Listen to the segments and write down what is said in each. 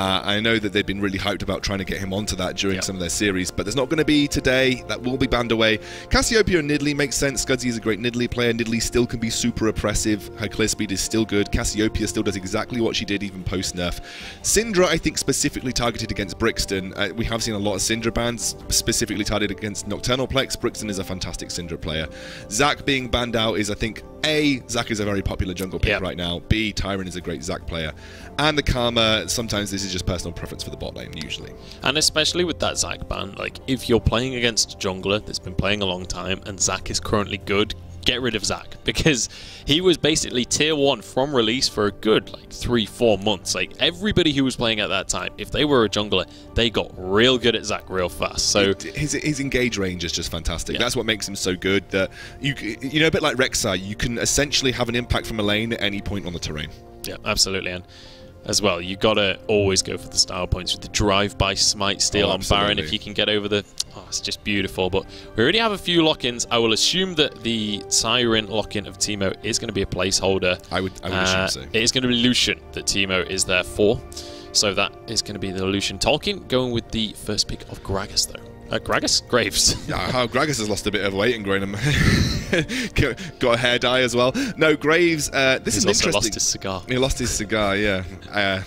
Uh, I know that they've been really hyped about trying to get him onto that during yep. some of their series, but there's not going to be today. That will be banned away. Cassiopeia and Nidalee makes sense. Scudzy is a great Nidalee player. Nidalee still can be super oppressive. Her clear speed is still good. Cassiopeia still does exactly what she did even post nerf. Syndra, I think, specifically targeted against Brixton. Uh, we have seen a lot of Syndra bans specifically targeted against Nocturnal Plex. Brixton is a fantastic Syndra player. Zac being banned out is, I think, A, Zac is a very popular jungle pick yep. right now. B, Tyron is a great Zac player. And the Karma, sometimes this is just personal preference for the bot lane, usually. And especially with that Zac ban, like, if you're playing against a jungler that's been playing a long time and Zac is currently good, get rid of Zac because he was basically tier one from release for a good like three, four months. Like everybody who was playing at that time, if they were a jungler, they got real good at Zac real fast. So his his engage range is just fantastic. Yeah. That's what makes him so good. That you you know a bit like Rek'Sai, you can essentially have an impact from a lane at any point on the terrain. Yeah, absolutely. And as well. You got to always go for the style points with the drive-by smite steal oh, on Baron if you can get over the... Oh, it's just beautiful. But we already have a few lock-ins. I will assume that the Siren lock-in of Teemo is going to be a placeholder. I would, I would uh, assume so. It is going to be Lucian that Teemo is there for. So that is going to be the Lucian Tolkien. Going with the first pick of Gragas, though. Uh, Gragas? Graves. yeah, how Gragas has lost a bit of weight and grown him. Got a hair dye as well. No, Graves. Uh, this He's is interesting. lost his cigar. He lost his cigar. Yeah. Uh,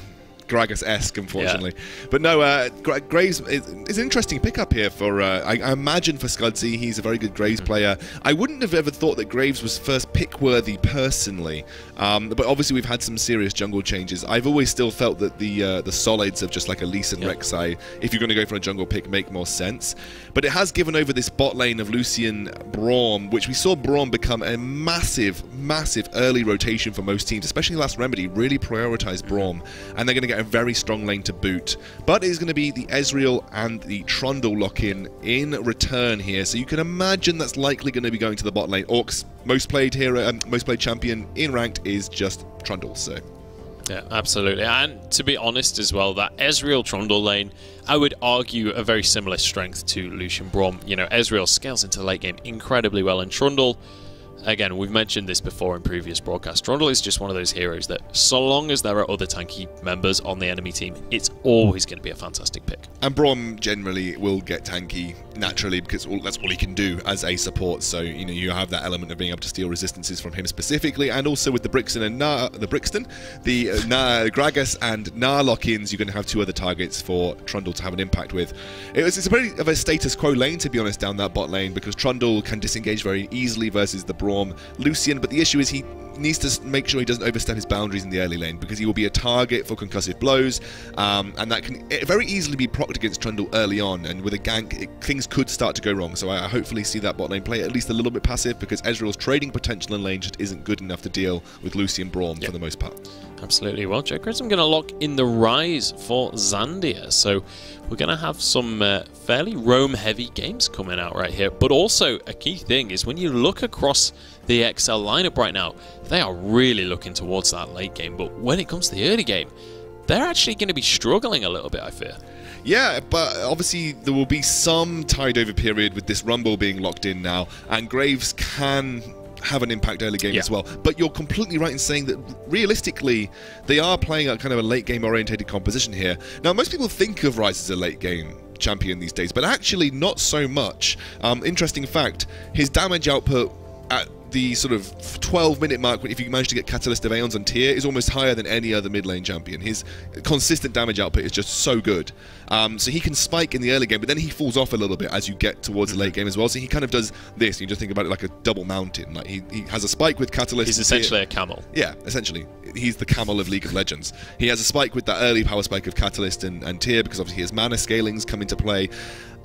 Gragas-esque, unfortunately. Yeah. But no, uh, Gra Graves is, is, an interesting pickup here for, uh, I, I, imagine for Scudzy, he's a very good Graves mm -hmm. player. I wouldn't have ever thought that Graves was first pick-worthy personally, um, but obviously we've had some serious jungle changes. I've always still felt that the uh, the solids of just like a Lee Sin yep. Rek'Sai, if you're going to go for a jungle pick, make more sense. But it has given over this bot lane of Lucian Braum, which we saw Braum become a massive, massive early rotation for most teams, especially last Remedy, really prioritized Braum, and they're going to get a very strong lane to boot. But it's going to be the Ezreal and the Trundle lock-in in return here. So you can imagine that's likely going to be going to the bot lane. Orcs most played hero, um, most played champion in ranked is just Trundle. So. Yeah, absolutely. And to be honest as well, that Ezreal Trundle lane, I would argue a very similar strength to Lucian Braum. You know, Ezreal scales into late game incredibly well, and Trundle again, we've mentioned this before in previous broadcasts. Trundle is just one of those heroes that, so long as there are other tanky members on the enemy team, it's always going to be a fantastic pick. And Braum generally will get tanky naturally because all, that's all he can do as a support. So you know you have that element of being able to steal resistances from him specifically, and also with the Brixton and Na, the Brixton, the uh, Na, Gragas and Gnar lock-ins, you're going to have two other targets for Trundle to have an impact with. It was, it's a very of a status quo lane to be honest down that bot lane because Trundle can disengage very easily versus the Braum Lucian, but the issue is he needs to make sure he doesn't overstep his boundaries in the early lane because he will be a target for concussive blows, um, and that can very easily be procced against Trundle early on. And with a gank, it, things could start to go wrong. So I, I hopefully see that bot lane play at least a little bit passive because Ezreal's trading potential in lane just isn't good enough to deal with Lucian Braum yep. for the most part. Absolutely. Well, Chris, I'm going to lock in the Ryze for Zandia. So we're going to have some uh, fairly roam-heavy games coming out right here. But also, a key thing is when you look across the XL lineup right now, they are really looking towards that late game. But when it comes to the early game, they're actually going to be struggling a little bit, I fear. Yeah, but obviously there will be some tide over period with this Rumble being locked in now, and Graves can have an impact early game yeah. as well. But you're completely right in saying that realistically, they are playing a kind of a late game orientated composition here. Now, most people think of Ryze as a late game champion these days, but actually not so much. Um, interesting fact: his damage output at the sort of 12 minute mark, if you manage to get Catalyst of Aeons on Tear, is almost higher than any other mid lane champion. His consistent damage output is just so good. Um, so he can spike in the early game, but then he falls off a little bit as you get towards the late game as well. So he kind of does this. You just think about it like a double mountain. Like he, he has a spike with Catalyst. He's essentially a camel. Yeah, essentially. He's the camel of League of Legends. He has a spike with that early power spike of Catalyst and, and Tear because obviously his mana scalings come into play.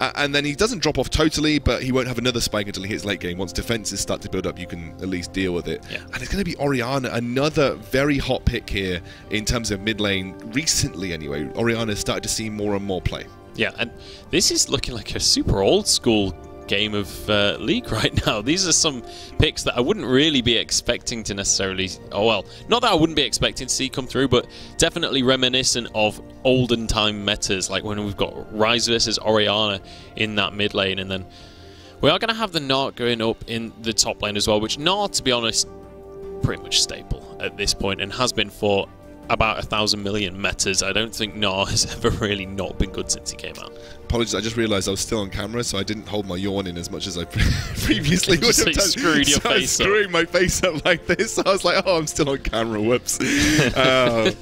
Uh, and then he doesn't drop off totally, but he won't have another spike until he hits late game. Once defenses start to build up, you can at least deal with it. Yeah. And it's going to be Orianna, another very hot pick here in terms of mid lane. Recently, anyway, Orianna started to see more and more play. Yeah, and this is looking like a super old school game of uh, League right now. These are some picks that I wouldn't really be expecting to necessarily. Oh well, not that I wouldn't be expecting to see come through, but definitely reminiscent of olden time metas, like when we've got Ryze versus Orianna in that mid lane, and then we are going to have the Gnar going up in the top lane as well, which Gnar, to be honest, pretty much staple at this point and has been for about a thousand million metas. I don't think Gnar has ever really not been good since he came out. Apologies, I just realised I was still on camera, so I didn't hold my yawn in as much as I previously would Just, have like, done. screwed your so face up. screwing my face up like this. I was like, oh, I'm still on camera. Whoops. Uh,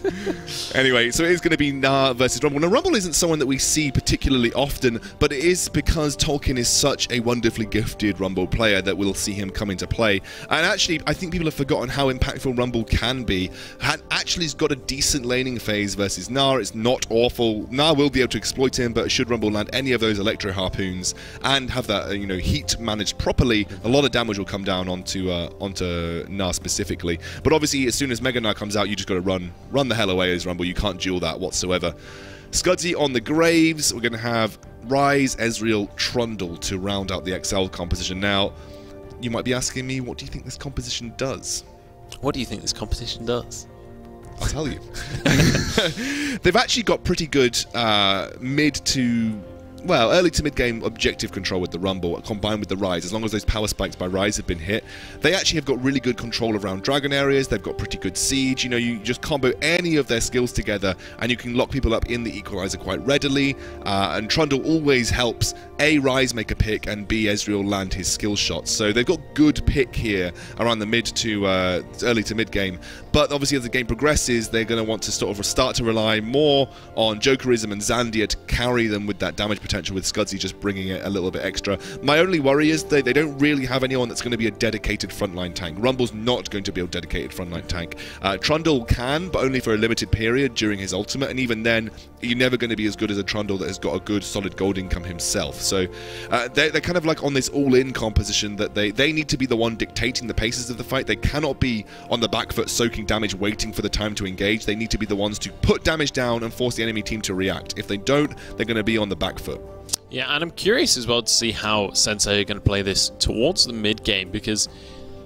anyway, so it is going to be Gnar versus Rumble. Now, Rumble isn't someone that we see particularly often, but it is because Tolkien is such a wonderfully gifted Rumble player that we'll see him come into play. And actually, I think people have forgotten how impactful Rumble can be. Had actually he's got a decent laning phase versus Gnar. It's not awful. Gnar will be able to exploit him, but should Rumble land any of those electro harpoons and have that uh, you know heat managed properly, a lot of damage will come down onto uh, onto Gnar specifically. But obviously, as soon as Mega Gnar comes out, you just got to run run the hell away as Rumble. You can't duel that whatsoever. Scudsy on the Graves. We're going to have Ryze, Ezreal, Trundle to round out the XL composition. Now, you might be asking me, what do you think this composition does? What do you think this competition does? I'll tell you. They've actually got pretty good uh, mid to well, early to mid game objective control with the Rumble combined with the Ryze. As long as those power spikes by Ryze have been hit, they actually have got really good control around Dragon areas. They've got pretty good siege. You know, you just combo any of their skills together and you can lock people up in the Equalizer quite readily. Uh, and Trundle always helps A, Ryze make a pick and B, Ezreal land his skill shots. So they've got good pick here around the mid to uh, early to mid game. But obviously, as the game progresses, they're going to want to sort of start to rely more on Jokerism and Zandia to carry them with that damage potential, with Scudsy just bringing it a little bit extra. My only worry is they, they don't really have anyone that's going to be a dedicated frontline tank. Rumble's not going to be a dedicated frontline tank. Uh, Trundle can, but only for a limited period during his ultimate, and even then, you're never going to be as good as a Trundle that has got a good solid gold income himself. So uh, they're, they're kind of like on this all-in composition that they, they need to be the one dictating the paces of the fight. They cannot be on the back foot soaking damage, waiting for the time to engage. They need to be the ones to put damage down and force the enemy team to react. If they don't, they're going to be on the back foot. Yeah, and I'm curious as well to see how Sensei are going to play this towards the mid game because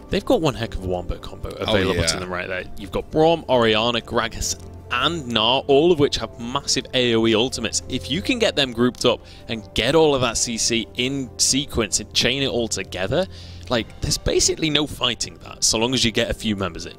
they've got one heck of a wombo combo available yeah. to them right there. You've got Braum, Orianna, Gragas, and Gnar, all of which have massive AoE ultimates. If you can get them grouped up and get all of that CC in sequence and chain it all together, like there's basically no fighting that so long as you get a few members in.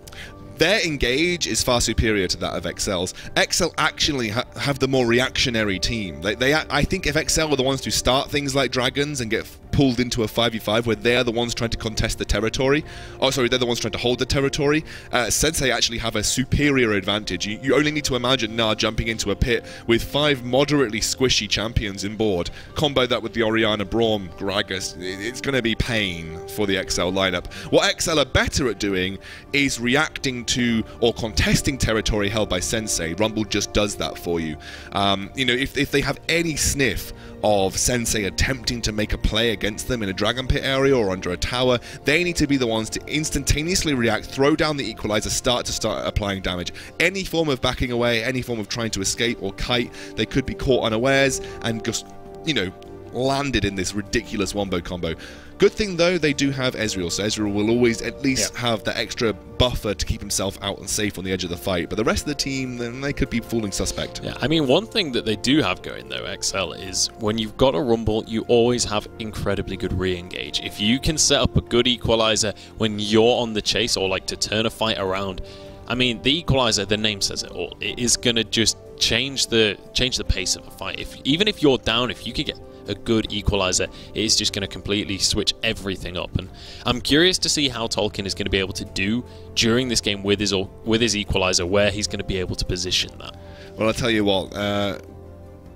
Their engage is far superior to that of XL's. XL actually ha have the more reactionary team. They, they, I think if XL were the ones to start things like dragons and get pulled into a 5v5 where they're the ones trying to contest the territory, oh sorry, they're the ones trying to hold the territory, uh, Sensei actually have a superior advantage. You, you only need to imagine Gnar jumping into a pit with five moderately squishy champions in board, combo that with the Orianna Braum Gragas, it's going to be pain for the XL lineup. What XL are better at doing is reacting to or contesting territory held by Sensei. Rumble just does that for you. Um, you know, if, if they have any sniff of Sensei attempting to make a play against them in a Dragon Pit area or under a tower, they need to be the ones to instantaneously react, throw down the equalizer, start to start applying damage. Any form of backing away, any form of trying to escape or kite, they could be caught unawares and just, you know, landed in this ridiculous wombo combo. Good thing though, they do have Ezreal, so Ezreal will always at least Yeah. have that extra buffer to keep himself out and safe on the edge of the fight. But the rest of the team, then they could be fooling suspect. Yeah, I mean, one thing that they do have going though, XL, is when you've got a rumble, you always have incredibly good re-engage. If you can set up a good equalizer when you're on the chase, or like to turn a fight around, I mean, the equalizer, the name says it all. It is gonna just change the change the pace of a fight. If even if you're down, if you can get a good equalizer, it is just going to completely switch everything up. And I'm curious to see how Tolkien is going to be able to do during this game with his with his equalizer, where he's going to be able to position that. Well, I'll tell you what. Uh,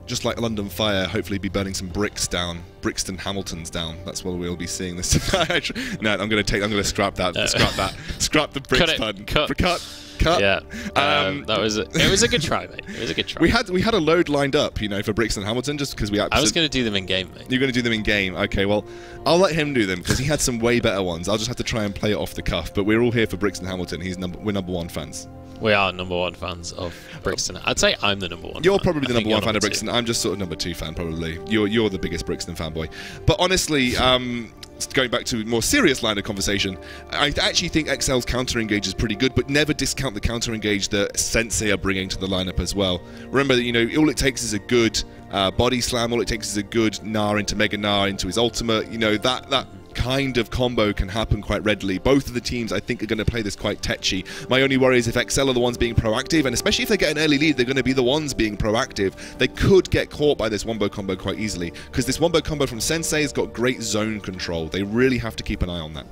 just like London Fire, hopefully be burning some bricks down, Brixton Hamiltons down. That's what we'll be seeing this. no, I'm going to take. I'm going to scrap that. scrap that. Scrap the bricks Cut it. pun. Cut. Cut. Cut. Yeah, um, Um, that was a, it. Was a good try, mate. It was a good try. we had we had a load lined up, you know, for Brixton Hamilton, just because we. I was going to do them in game, mate. You're going to do them in game. Okay, well, I'll let him do them because he had some way better ones. I'll just have to try and play it off the cuff. But we're all here for Brixton Hamilton. He's number. We're number one fans. We are number one fans of Brixton. I'd say I'm the number one. You're fan. probably the number one fan of. Brixton. I'm just sort of number two fan, probably. You're you're the biggest Brixton fanboy. But honestly, um, going back to a more serious line of conversation, I actually think XL's counter engage is pretty good, but never discount the counter engage that Sensei are bringing to the lineup as well. Remember, that you know, all it takes is a good uh, body slam. All it takes is a good Gnar into Mega Gnar into his ultimate. You know that that kind of combo can happen quite readily. Both of the teams, I think, are going to play this quite tetchy. My only worry is if XL are the ones being proactive, and especially if they get an early lead, they're going to be the ones being proactive. They could get caught by this wombo combo quite easily because this wombo combo from Sensei has got great zone control. They really have to keep an eye on that.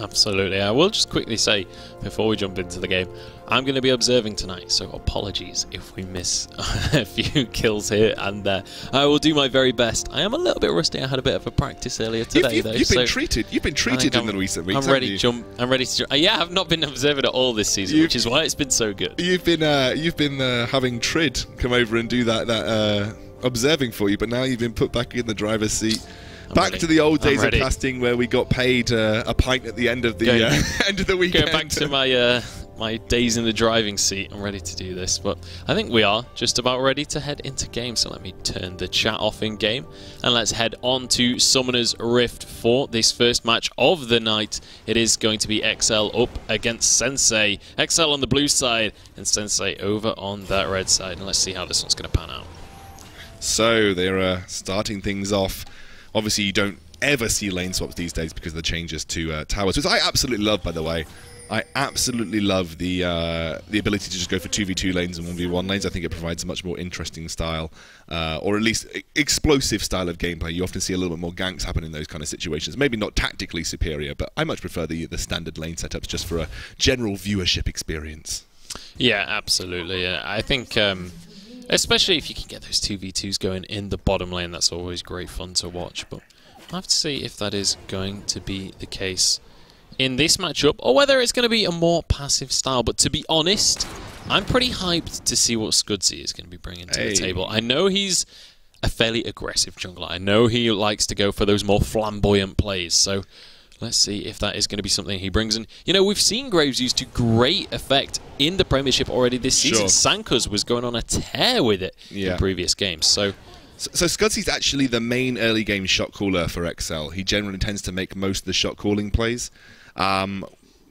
Absolutely. I will just quickly say before we jump into the game, I'm going to be observing tonight, so apologies if we miss a few kills here and there. I will do my very best. I am a little bit rusty. I had a bit of a practice earlier today, you've, you've, though. You've so been treated. You've been treated in the recent weeks. I'm ready to jump. I'm ready to. Jump. Yeah, I've not been observing at all this season, You- which is why it's been so good. You've been uh, you've been uh, having Trid come over and do that that uh, observing for you, but now you've been put back in the driver's seat. Back ready. to the old days of casting where we got paid uh, a pint at the end of the Going- uh, end of the weekend. back to my uh, my days in the driving seat. I'm ready to do this, but I think we are just about ready to head into game. So let me turn the chat off in game, and let's head on to Summoner's Rift for this first match of the night. It is going to be XL up against Sensei. XL on the blue side, and Sensei over on that red side. And let's see how this one's going to pan out. So they're uh, starting things off. Obviously, you don't ever see lane swaps these days because of the changes to uh, towers, which I absolutely love, by the way. I absolutely love the uh, the ability to just go for 2v2 lanes and 1v1 lanes. I think it provides a much more interesting style, uh, or at least explosive style of gameplay. You often see a little bit more ganks happen in those kind of situations. Maybe not tactically superior, but I much prefer the the standard lane setups just for a general viewership experience. Yeah, absolutely. I think, um, especially if you can get those 2v2s going in the bottom lane, that's always great fun to watch. But I'll have to see if that is going to be the case in this matchup or whether it's going to be a more passive style. But to be honest, I'm pretty hyped to see what Scudsy is going to be bringing to Hey. the table. I know he's a fairly aggressive jungler. I know he likes to go for those more flamboyant plays. So let's see if that is going to be something he brings in. You know, we've seen Graves use to great effect in the Premiership already this season. Sure. Sankus was going on a tear with it Yeah. in previous games. So So, so Scudsy's actually the main early game shot caller for XL. He generally tends to make most of the shot calling plays, um,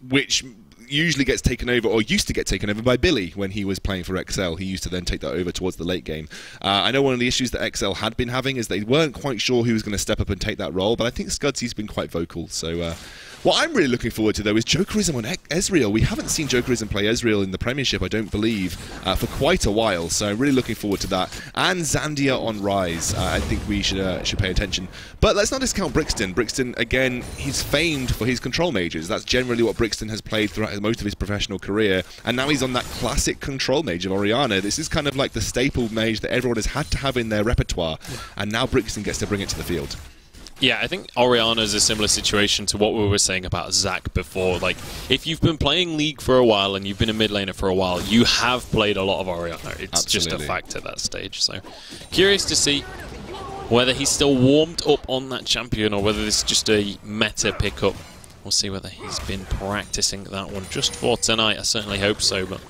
which usually gets taken over or used to get taken over by Billy when he was playing for XL. He used to then take that over towards the late game. Uh, I know one of the issues that XL had been having is they weren't quite sure who was going to step up and take that role, but I think Scudsy's been quite vocal. So. Uh, what I'm really looking forward to, though, is Jokerism on Ezreal. We haven't seen Jokerism play Ezreal in the Premiership, I don't believe, uh, for quite a while. So I'm really looking forward to that. And Zandia on Ryze. Uh, I think we should uh, should pay attention. But let's not discount Brixton. Brixton, again, he's famed for his control mages. That's generally what Brixton has played throughout most of his professional career. And now he's on that classic control mage of Orianna. This is kind of like the staple mage that everyone has had to have in their repertoire. And now Brixton gets to bring it to the field. Yeah, I think Orianna is a similar situation to what we were saying about Zac before. Like, if you've been playing League for a while and you've been a mid laner for a while, you have played a lot of Orianna. It's just a fact at that stage. So, curious to see whether he's still warmed up on that champion or whether this is just a meta pickup. We'll see whether he's been practicing that one just for tonight. I certainly hope so, but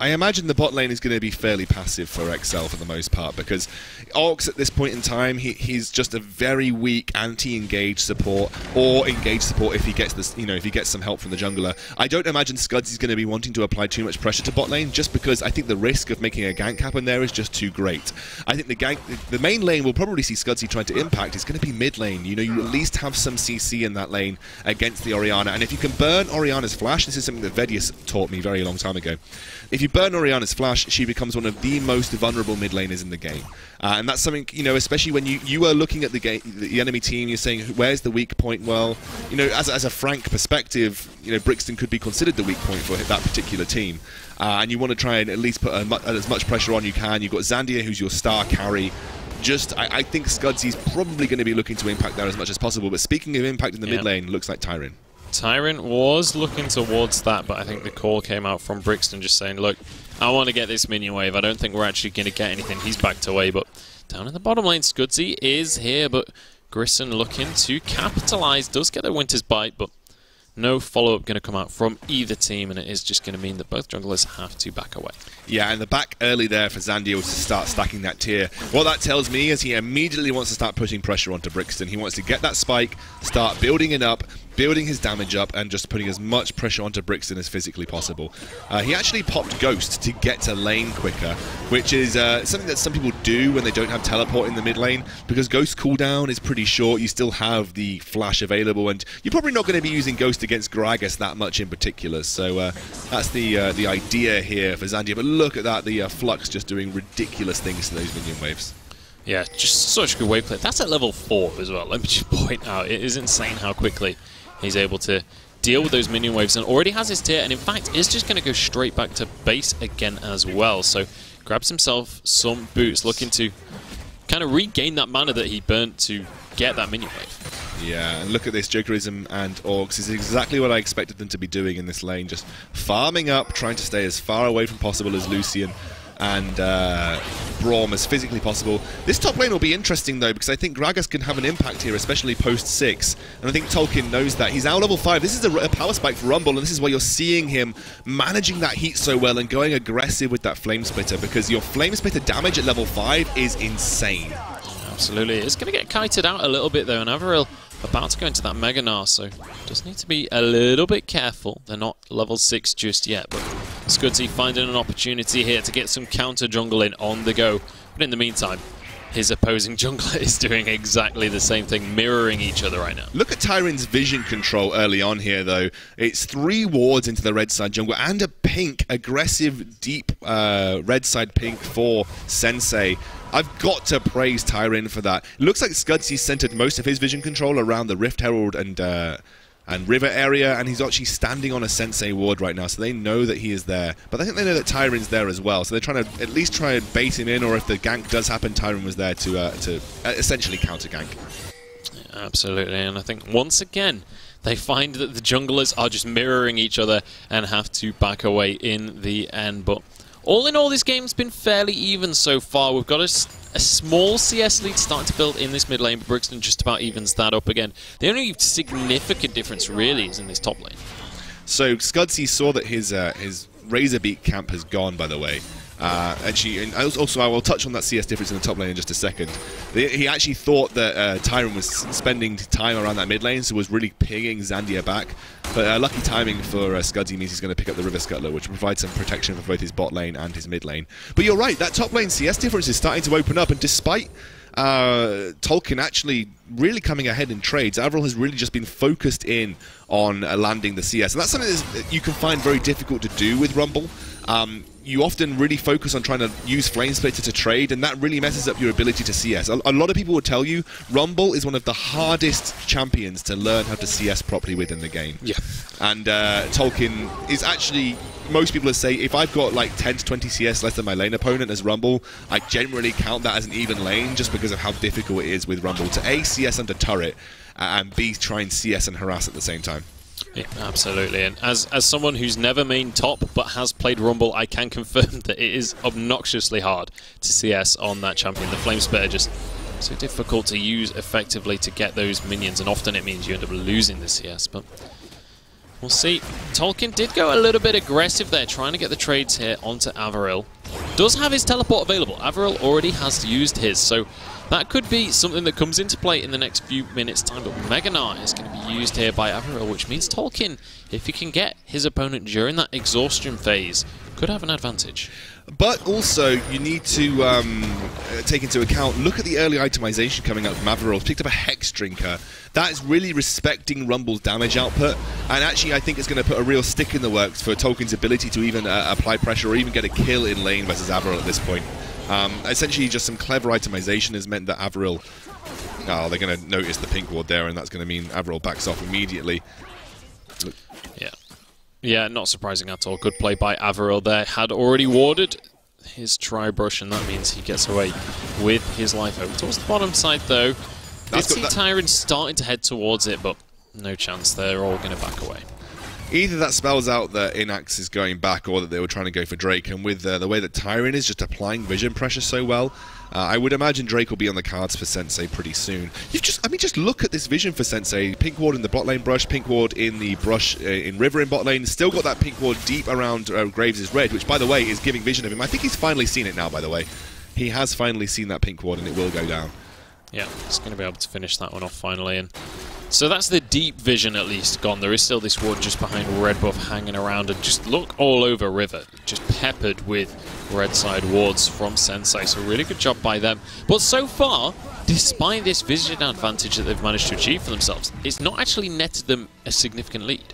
I imagine the bot lane is going to be fairly passive for XL for the most part because Orcs at this point in time he, he's just a very weak anti-engage support or engage support if he gets this you know if he gets some help from the jungler. I don't imagine Scuds is going to be wanting to apply too much pressure to bot lane just because I think the risk of making a gank happen there is just too great. I think the gank the main lane will probably see Scudsy trying to impact is going to be mid lane. You know you at least have some CC in that lane against the Orianna and if you can burn Orianna's flash this is something that Vedius taught me very long time ago. If you burn Orianna's flash, she becomes one of the most vulnerable mid laners in the game, uh, and that's something you know, especially when you you are looking at the game, the enemy team, you're saying where's the weak point? Well, you know, as, as a frank perspective, you know, Brixton could be considered the weak point for that particular team, uh, and you want to try and at least put a, mu- as much pressure on you can. You've got Zandia, who's your star carry. Just, I, I think Scudsy's probably going to be looking to impact there as much as possible. But speaking of impact in the Yeah. mid lane, looks like Tyron. Tyrant was looking towards that, but I think the call came out from Brixton just saying, look, I want to get this minion wave. I don't think we're actually going to get anything. He's backed away, but down in the bottom lane, Scudsy is here, but Grissom looking to capitalize. Does get a Winter's Bite, but no follow-up going to come out from either team, and it is just going to mean that both junglers have to back away. Yeah, and the back early there for Zandia was to start stacking that Tear. What that tells me is he immediately wants to start putting pressure onto Brixton. He wants to get that spike, start building it up, building his damage up and just putting as much pressure onto Brixton as physically possible. Uh, he actually popped Ghost to get to lane quicker, which is uh, something that some people do when they don't have teleport in the mid lane, because Ghost cooldown is pretty short. You still have the flash available, and you're probably not going to be using Ghost against Gragas that much in particular. So uh, that's the uh, the idea here for Zandia. But look at that, the uh, Flux just doing ridiculous things to those minion waves. Yeah, just such good wave play. That's at level 4 as well. Let me just point out, it is insane how quickly he's able to deal with those minion waves and already has his Tear and in fact is just going to go straight back to base again as well. So grabs himself some boots looking to kind of regain that mana that he burnt to get that minion wave. Yeah, and look at this, Jokerism and Orcs is exactly what I expected them to be doing in this lane, just farming up, trying to stay as far away from possible as Lucian and uh, Braum as physically possible. This top lane will be interesting though because I think Gragas can have an impact here, especially post 6. And I think Tolkien knows that. He's now level 5. This is a, a, power spike for Rumble and this is why you're seeing him managing that heat so well and going aggressive with that Flame Splitter because your Flame Splitter damage at level 5 is insane. Absolutely. It's going to get kited out a little bit though and Avril about to go into that Mega Gnar, so just need to be a little bit careful. They're not level 6 just yet, but Scudzy finding an opportunity here to get some counter jungle in on the go. But in the meantime, his opposing jungler is doing exactly the same thing, mirroring each other right now. Look at Tyron's vision control early on here, though. It's three wards into the red side jungle and a pink, aggressive, deep uh, red side pink for Sensei. I've got to praise Tyron for that. It looks like Scudzy centered most of his vision control around the Rift Herald and uh, and river area, and he's actually standing on a Sensei ward right now, so they know that he is there. But I think they know that Tyron's there as well, so they're trying to at least try and bait him in, or if the gank does happen, Tyron was there to uh, to uh, essentially counter gank. Absolutely, and I think once again they find that the junglers are just mirroring each other and have to back away in the end. But all in all, this game's been fairly even so far. We've got a, a small CS lead starting to build in this mid lane, but Brixton just about evens that up again. The only significant difference really is in this top lane. So Scudzy saw that his uh, his Razorbeak camp has gone, by the way. Uh, actually, and also I will touch on that CS difference in the top lane in just a second. He actually thought that uh, Tyron was spending time around that mid lane, so was really pinging Zandia back. But uh, lucky timing for uh, means he's going to pick up the River Scuttler, which provides some protection for both his bot lane and his mid lane. But you're right, that top lane CS difference is starting to open up, and despite uh, Tolkien actually really coming ahead in trades. Avril has really just been focused in on uh, landing the CS, and that's something that you can find very difficult to do with Rumble. Um, you often really focus on trying to use Flame Splitter to trade, and that really messes up your ability to CS. A, a, lot of people will tell you Rumble is one of the hardest champions to learn how to CS properly within the game. Yeah. And uh, Tolkien is actually, most people will say, if I've got like 10 to 20 CS less than my lane opponent as Rumble, I generally count that as an even lane just because of how difficult it is with Rumble to A, CS under turret, and B, try and CS and harass at the same time. Yeah, absolutely. And as as someone who's never main top but has played Rumble, I can confirm that it is obnoxiously hard to CS on that champion. The Flame Spitter just so difficult to use effectively to get those minions, and often it means you end up losing the CS. But we'll see. Tolkien did go a little bit aggressive there, trying to get the trades here onto Averil. Does have his teleport available. Averil already has used his, so that could be something that comes into play in the next few minutes' time, but Mega Gnar is going to be used here by Avril, which means Tolkien, if he can get his opponent during that exhaustion phase, could have an advantage. But also, you need to um, take into account, look at the early itemization coming out from Averil. Picked up a Hex Drinker. That is really respecting Rumble's damage output. And actually, I think it's going to put a real stick in the works for Tolkien's ability to even uh, apply pressure or even get a kill in lane versus Averil at this point. Um, essentially, just some clever itemization has meant that Avril... Oh, they're going to notice the pink ward there, and that's going to mean Avril backs off immediately. Look. Yeah. Yeah, not surprising at all. Good play by Avril there. Had already warded his try brush, and that means he gets away with his life over towards the bottom side, though. That's Bitty Tyrant starting to head towards it, but no chance. They're all going to back away either that spells out that Inax is going back or that they were trying to go for Drake. And with uh, the way that Tyron is just applying vision pressure so well, uh, I would imagine Drake will be on the cards for Sensei pretty soon. You've just, I mean, just look at this vision for Sensei. Pink ward in the bot lane brush, pink ward in the brush uh, in river in bot lane. Still got that pink ward deep around uh, Graves' red, which, by the way, is giving vision of him. I think he's finally seen it now, by the way. He has finally seen that pink ward and it will go down. Yeah, he's going to be able to finish that one off finally. And So that's the deep vision at least gone. There is still this ward just behind Red Buff hanging around and just look all over River. Just peppered with red side wards from Sensei. So really good job by them. But so far, despite this vision advantage that they've managed to achieve for themselves, it's not actually netted them a significant lead.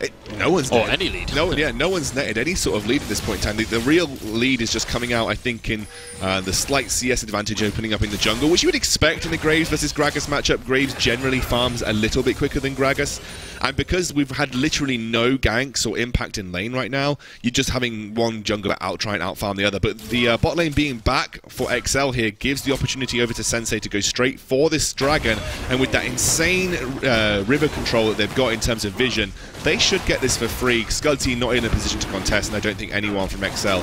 It, no one's or any lead. No, yeah, no one's netted any sort of lead at this point in time. The, the real lead is just coming out, I think, in uh, the slight CS advantage opening up in the jungle, which you would expect in the Graves versus Gragas matchup. Graves generally farms a little bit quicker than Gragas, and because we've had literally no ganks or impact in lane right now, you're just having one jungler out try and outfarm the other. But the uh, bot lane being back for XL here gives the opportunity over to Sensei to go straight for this dragon, and with that insane uh, river control that they've got in terms of vision, they should get this for free. Scudzy not in a position to contest, and I don't think anyone from XL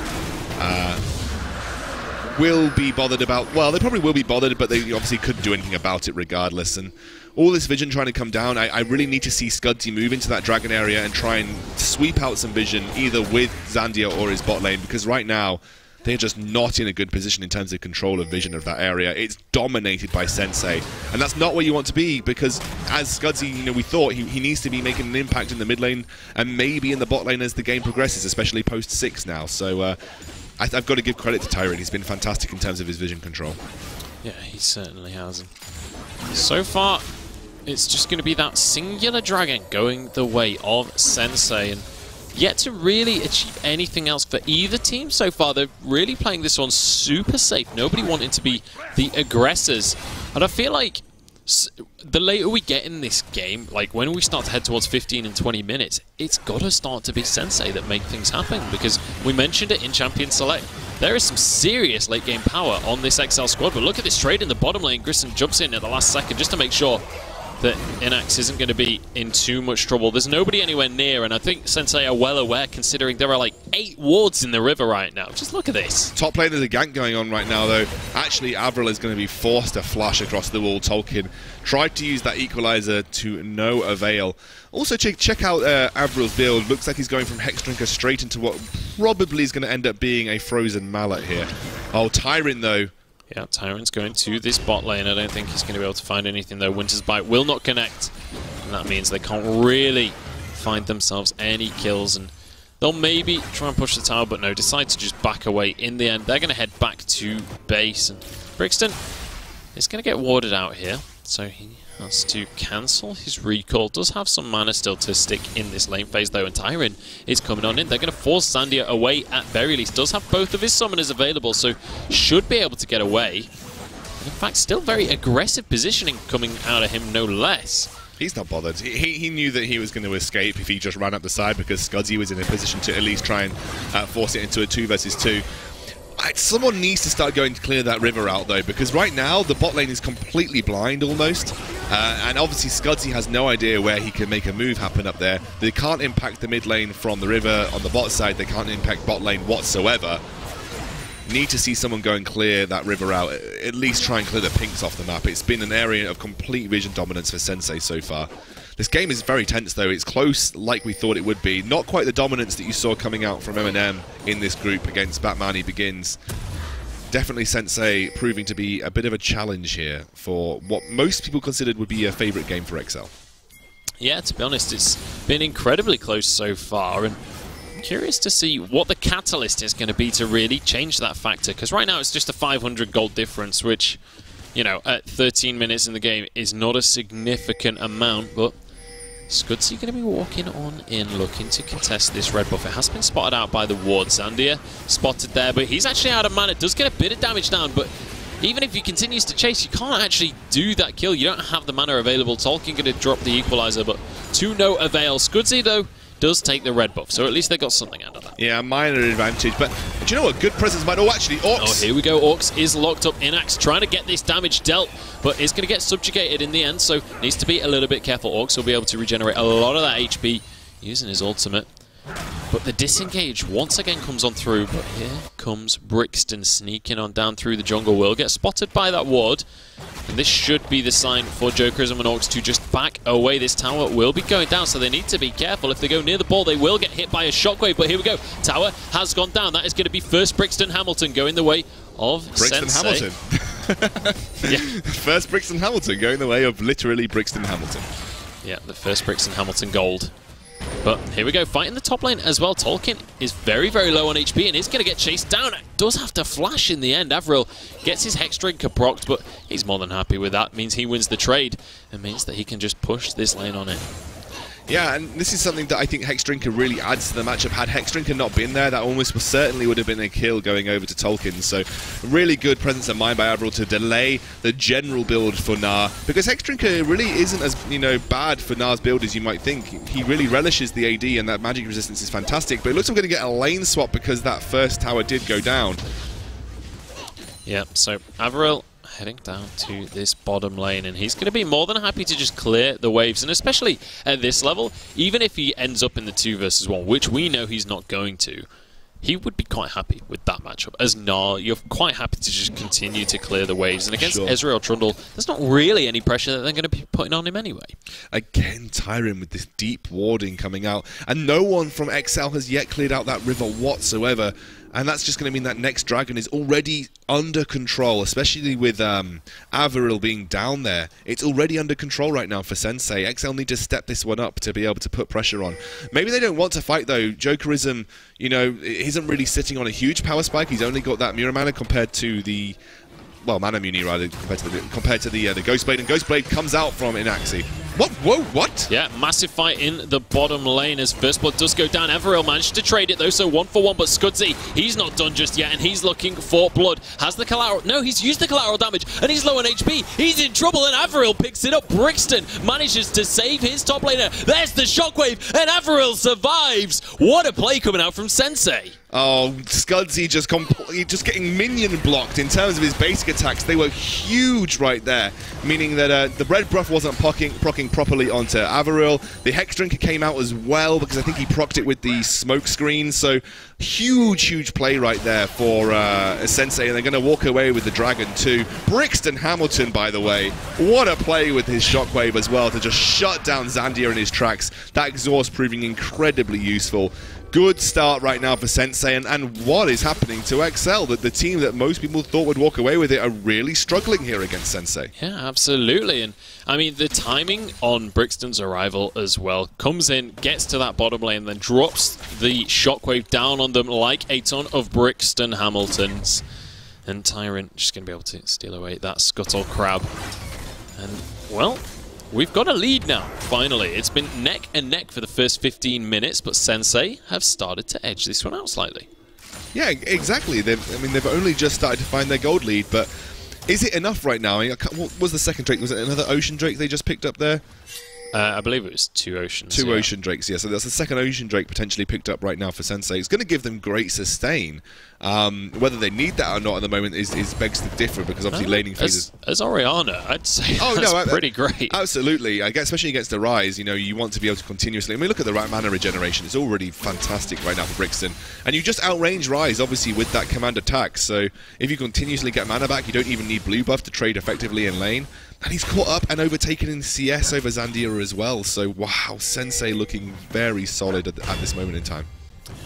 uh, will be bothered about. Well, they probably will be bothered, but they obviously couldn't do anything about it regardless. And all this vision trying to come down, I, I really need to see Scudzy move into that dragon area and try and sweep out some vision either with Zandia or his bot lane, because right now they're just not in a good position in terms of control of vision of that area. It's dominated by Sensei, and that's not where you want to be because as Scudzy, you know, we thought he, he needs to be making an impact in the mid lane and maybe in the bot lane as the game progresses, especially post six now. So uh, I, have got to give credit to Tyrant. He's been fantastic in terms of his vision control. Yeah, he certainly has. So far, it's just going to be that singular dragon going the way of Sensei. And yet to really achieve anything else for either team so far. They're really playing this one super safe. Nobody wanting to be the aggressors. And I feel like the later we get in this game, like when we start to head towards 15 and 20 minutes, it's got to start to be Sensei that make things happen because we mentioned it in Champion Select. There is some serious late game power on this XL squad, but look at this trade in the bottom lane. Grissom jumps in at the last second just to make sure that Inax isn't going to be in too much trouble. There's nobody anywhere near, and I think Sensei are well aware, considering there are like eight wards in the river right now. Just look at this. Top lane, there's a gank going on right now, though. Actually, Avril is going to be forced to flash across the wall. Tolkien tried to use that equalizer to no avail. Also, check, check out uh, Avril's build. Looks like he's going from Hexdrinker straight into what probably is going to end up being a frozen mallet here. Oh, Tyron, though yeah, Tyrant's going to this bot lane. I don't think he's going to be able to find anything though. Winter's Bite will not connect. And that means they can't really find themselves any kills. And they'll maybe try and push the tower, but no, decide to just back away. In the end, they're going to head back to base. And Brixton is going to get warded out here. So he has to cancel his recall. Does have some mana still to stick in this lane phase though, and Tyron is coming on in. They're going to force Zandia away at very least. Does have both of his summoners available, so should be able to get away. And in fact, still very aggressive positioning coming out of him, no less. He's not bothered. He, he knew that he was going to escape if he just ran up the side because Scudzy was in a position to at least try and uh, force it into a 2 versus 2 someone needs to start going to clear that river out, though, because right now the bot lane is completely blind almost. Uh, and obviously Scudzy has no idea where he can make a move happen up there. They can't impact the mid lane from the river on the bot side. They can't impact bot lane whatsoever. Need to see someone go and clear that river out. At least try and clear the pinks off the map. It's been an area of complete vision dominance for Sensei so far. This game is very tense, though. It's close like we thought it would be. Not quite the dominance that you saw coming out from MNM in this group against Batman. He Begins. Definitely Sensei proving to be a bit of a challenge here for what most people considered would be a favourite game for XL. Yeah, to be honest, it's been incredibly close so far, and curious to see what the catalyst is going to be to really change that factor, because right now it's just a 500 gold difference, which, you know, at 13 minutes in the game is not a significant amount, but Scudzy going to be walking on in, looking to contest this red buff. It has been spotted out by the ward. Zandia spotted there, but he's actually out of mana. It Does get a bit of damage down, but even if he continues to chase, you can't actually do that kill. You don't have the mana available. Tolkien going to drop the equalizer, but to no avail. Scudzy, though, does take the red buff, so at least they got something out of that. Yeah, minor advantage, but do you know what? Good presence might... Oh, actually, Orcs... Oh, here we go. Orcs is locked up. Inax trying to get this damage dealt, but is going to get subjugated in the end, so needs to be a little bit careful. Orcs will be able to regenerate a lot of that HP using his ultimate. But the disengage once again comes on through, but here comes Brixton sneaking on down through the jungle. Will get spotted by that ward, and this should be the sign for Jokerism and Orcs to just back away. This tower will be going down, so they need to be careful. If they go near the ball, they will get hit by a shockwave, but here we go. Tower has gone down. That is going to be first Brixton Hamilton going the way of Brixton Sensei. Hamilton. yeah. First Brixton Hamilton going the way of literally Brixton Hamilton. Yeah, the first Brixton Hamilton gold. But here we go, fighting the top lane as well. Tolkien is very, very low on HP and is going to get chased down. Does have to flash in the end. Avril gets his Hex Drinker procced, but he's more than happy with that. Means he wins the trade and means that he can just push this lane on it. Yeah, and this is something that I think Hex Drinker really adds to the matchup. Had Hex Drinker not been there, that almost certainly would have been a kill going over to Tolkien. So, really good presence of mind by Avril to delay the general build for Gnar, because Hex Drinker really isn't as you know bad for Gnar's build as you might think. He really relishes the AD, and that magic resistance is fantastic. But it looks like we're going to get a lane swap because that first tower did go down. Yeah, so Avril heading down to this bottom lane, and he's going to be more than happy to just clear the waves, and especially at this level, even if he ends up in the 2 versus 1, which we know he's not going to, he would be quite happy with that matchup. As Gnar, you're quite happy to just continue to clear the waves. And against sure. Ezreal Trundle, there's not really any pressure that they're going to be putting on him anyway. Again, Tyron with this deep warding coming out. And no one from XL has yet cleared out that river whatsoever and that's just going to mean that next dragon is already under control, especially with um, Avril being down there. It's already under control right now for Sensei. XL need to step this one up to be able to put pressure on. Maybe they don't want to fight though. Jokerism, you know, isn't really sitting on a huge power spike. He's only got that Muramana compared to the well, Manamune rather compared to the compared to the uh, the Ghostblade, and Ghostblade comes out from Inaxi. What? Whoa, what? Yeah, massive fight in the bottom lane as First Blood does go down. Avril managed to trade it though, so one for one, but Scudzy, he's not done just yet, and he's looking for blood. Has the collateral. No, he's used the collateral damage, and he's low on HP. He's in trouble, and Avril picks it up. Brixton manages to save his top laner. There's the shockwave, and Avril survives. What a play coming out from Sensei. Oh, Scudzy just completely just getting minion blocked in terms of his basic attacks. They were huge right there, meaning that uh, the red buff wasn't procking, procking properly onto Avril. The Hex Drinker came out as well because I think he procced it with the smoke screen. So huge, huge play right there for uh, Sensei, and they're going to walk away with the Dragon too. Brixton Hamilton, by the way, what a play with his Shockwave as well to just shut down Zandia in his tracks. That exhaust proving incredibly useful good start right now for Sensei, and, and what is happening to XL? That the team that most people thought would walk away with it are really struggling here against Sensei. Yeah, absolutely. And I mean, the timing on Brixton's arrival as well comes in, gets to that bottom lane, then drops the shockwave down on them like a ton of Brixton Hamiltons. And Tyrant just going to be able to steal away that Scuttle Crab. And, well, We've got a lead now, finally. It's been neck and neck for the first 15 minutes, but Sensei have started to edge this one out slightly. Yeah, exactly. They've, I mean, they've only just started to find their gold lead, but is it enough right now? I mean, what was the second Drake? Was it another Ocean Drake they just picked up there? Uh, I believe it was two oceans. Two yeah. ocean drakes, yeah. So that's the second ocean drake potentially picked up right now for Sensei. It's going to give them great sustain. Um, whether they need that or not at the moment is, is begs to differ because obviously uh, laning phases. As, as Orianna, I'd say oh, that's no, pretty great. Absolutely, I guess especially against the Ryze, You know, you want to be able to continuously. I mean, look at the right mana regeneration; it's already fantastic right now for Brixton, and you just outrange Ryze obviously with that command attack. So if you continuously get mana back, you don't even need blue buff to trade effectively in lane. And he's caught up and overtaken in CS over Zandia as well. So, wow, Sensei looking very solid at, at this moment in time.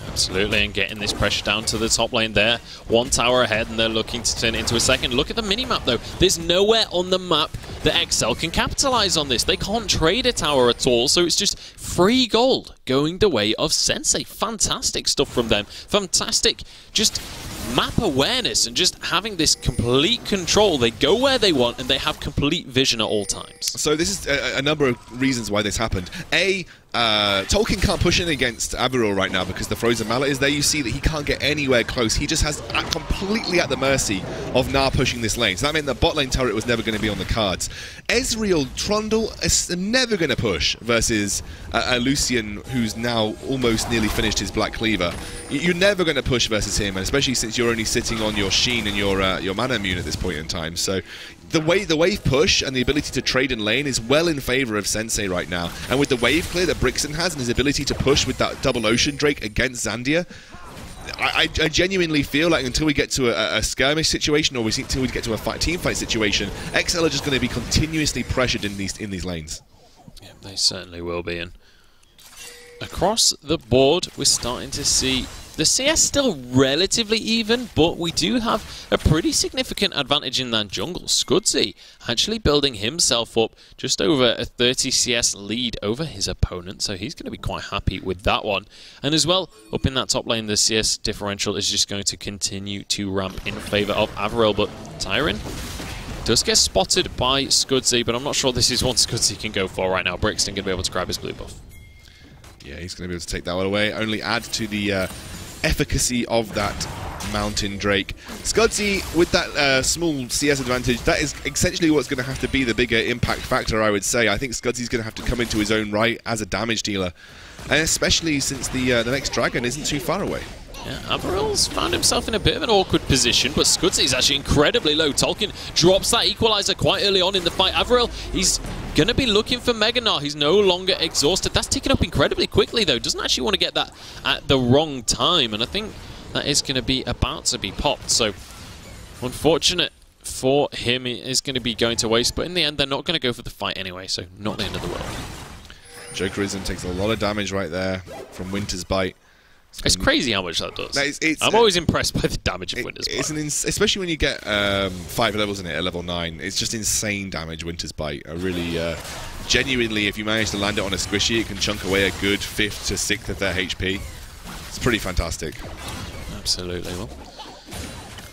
Absolutely, and getting this pressure down to the top lane there. One tower ahead, and they're looking to turn it into a second. Look at the mini-map, though. There's nowhere on the map that XL can capitalize on this. They can't trade a tower at all, so it's just free gold going the way of Sensei. Fantastic stuff from them. Fantastic, just map awareness and just having this complete control. They go where they want and they have complete vision at all times. So this is a, a number of reasons why this happened. A, uh, Tolkien can't push in against Avril right now because the Frozen Mallet is there. You see that he can't get anywhere close. He just has at, completely at the mercy of Gnar pushing this lane. So that meant the bot lane turret was never going to be on the cards. Ezreal Trundle is never going to push versus uh, a Lucian who's now almost nearly finished his Black Cleaver. You're never going to push versus him, especially since you're only sitting on your Sheen and your uh, your Manamune at this point in time. So the way the wave push and the ability to trade in lane is well in favor of Sensei right now. And with the wave clear that Brixton has and his ability to push with that double Ocean Drake against Zandia, I, I, genuinely feel like until we get to a, a skirmish situation or we until we get to a fight, team fight situation, XL are just going to be continuously pressured in these in these lanes. Yeah, they certainly will be. And across the board, we're starting to see the CS still relatively even, but we do have a pretty significant advantage in that jungle. Scudzy actually building himself up just over a 30 CS lead over his opponent, so he's going to be quite happy with that one. And as well, up in that top lane, the CS differential is just going to continue to ramp in favour of Averil, but Tyron does get spotted by Scudzy, but I'm not sure this is one Scudzy can go for right now. Brixton going to be able to grab his blue buff. Yeah, he's going to be able to take that one away. Only add to the uh, efficacy of that Mountain Drake. Scudzy, with that uh, small CS advantage, that is essentially what's going to have to be the bigger impact factor, I would say. I think Scudzy's going to have to come into his own right as a damage dealer, and especially since the uh, the next dragon isn't too far away. Yeah, found himself in a bit of an awkward position, but Scudzy is actually incredibly low. Tolkien drops that equalizer quite early on in the fight. Averil, he's going to be looking for Mega Gnar. He's no longer exhausted. That's ticking up incredibly quickly, though. Doesn't actually want to get that at the wrong time, and I think that is going to be about to be popped. So, unfortunate for him is going to be going to waste, but in the end, they're not going to go for the fight anyway, so not the end of the world. Jokerism takes a lot of damage right there from Winter's Bite. It's crazy how much that does. No, it's- it's, I'm uh, always impressed by the damage of It- Winter's it's Bite. an ins- especially when you get um, five levels in it at level nine. It's just insane damage. Winter's bite. I really, uh, genuinely, if you manage to land it on a squishy, it can chunk away a good fifth to sixth of their HP. It's pretty fantastic. Absolutely. Well,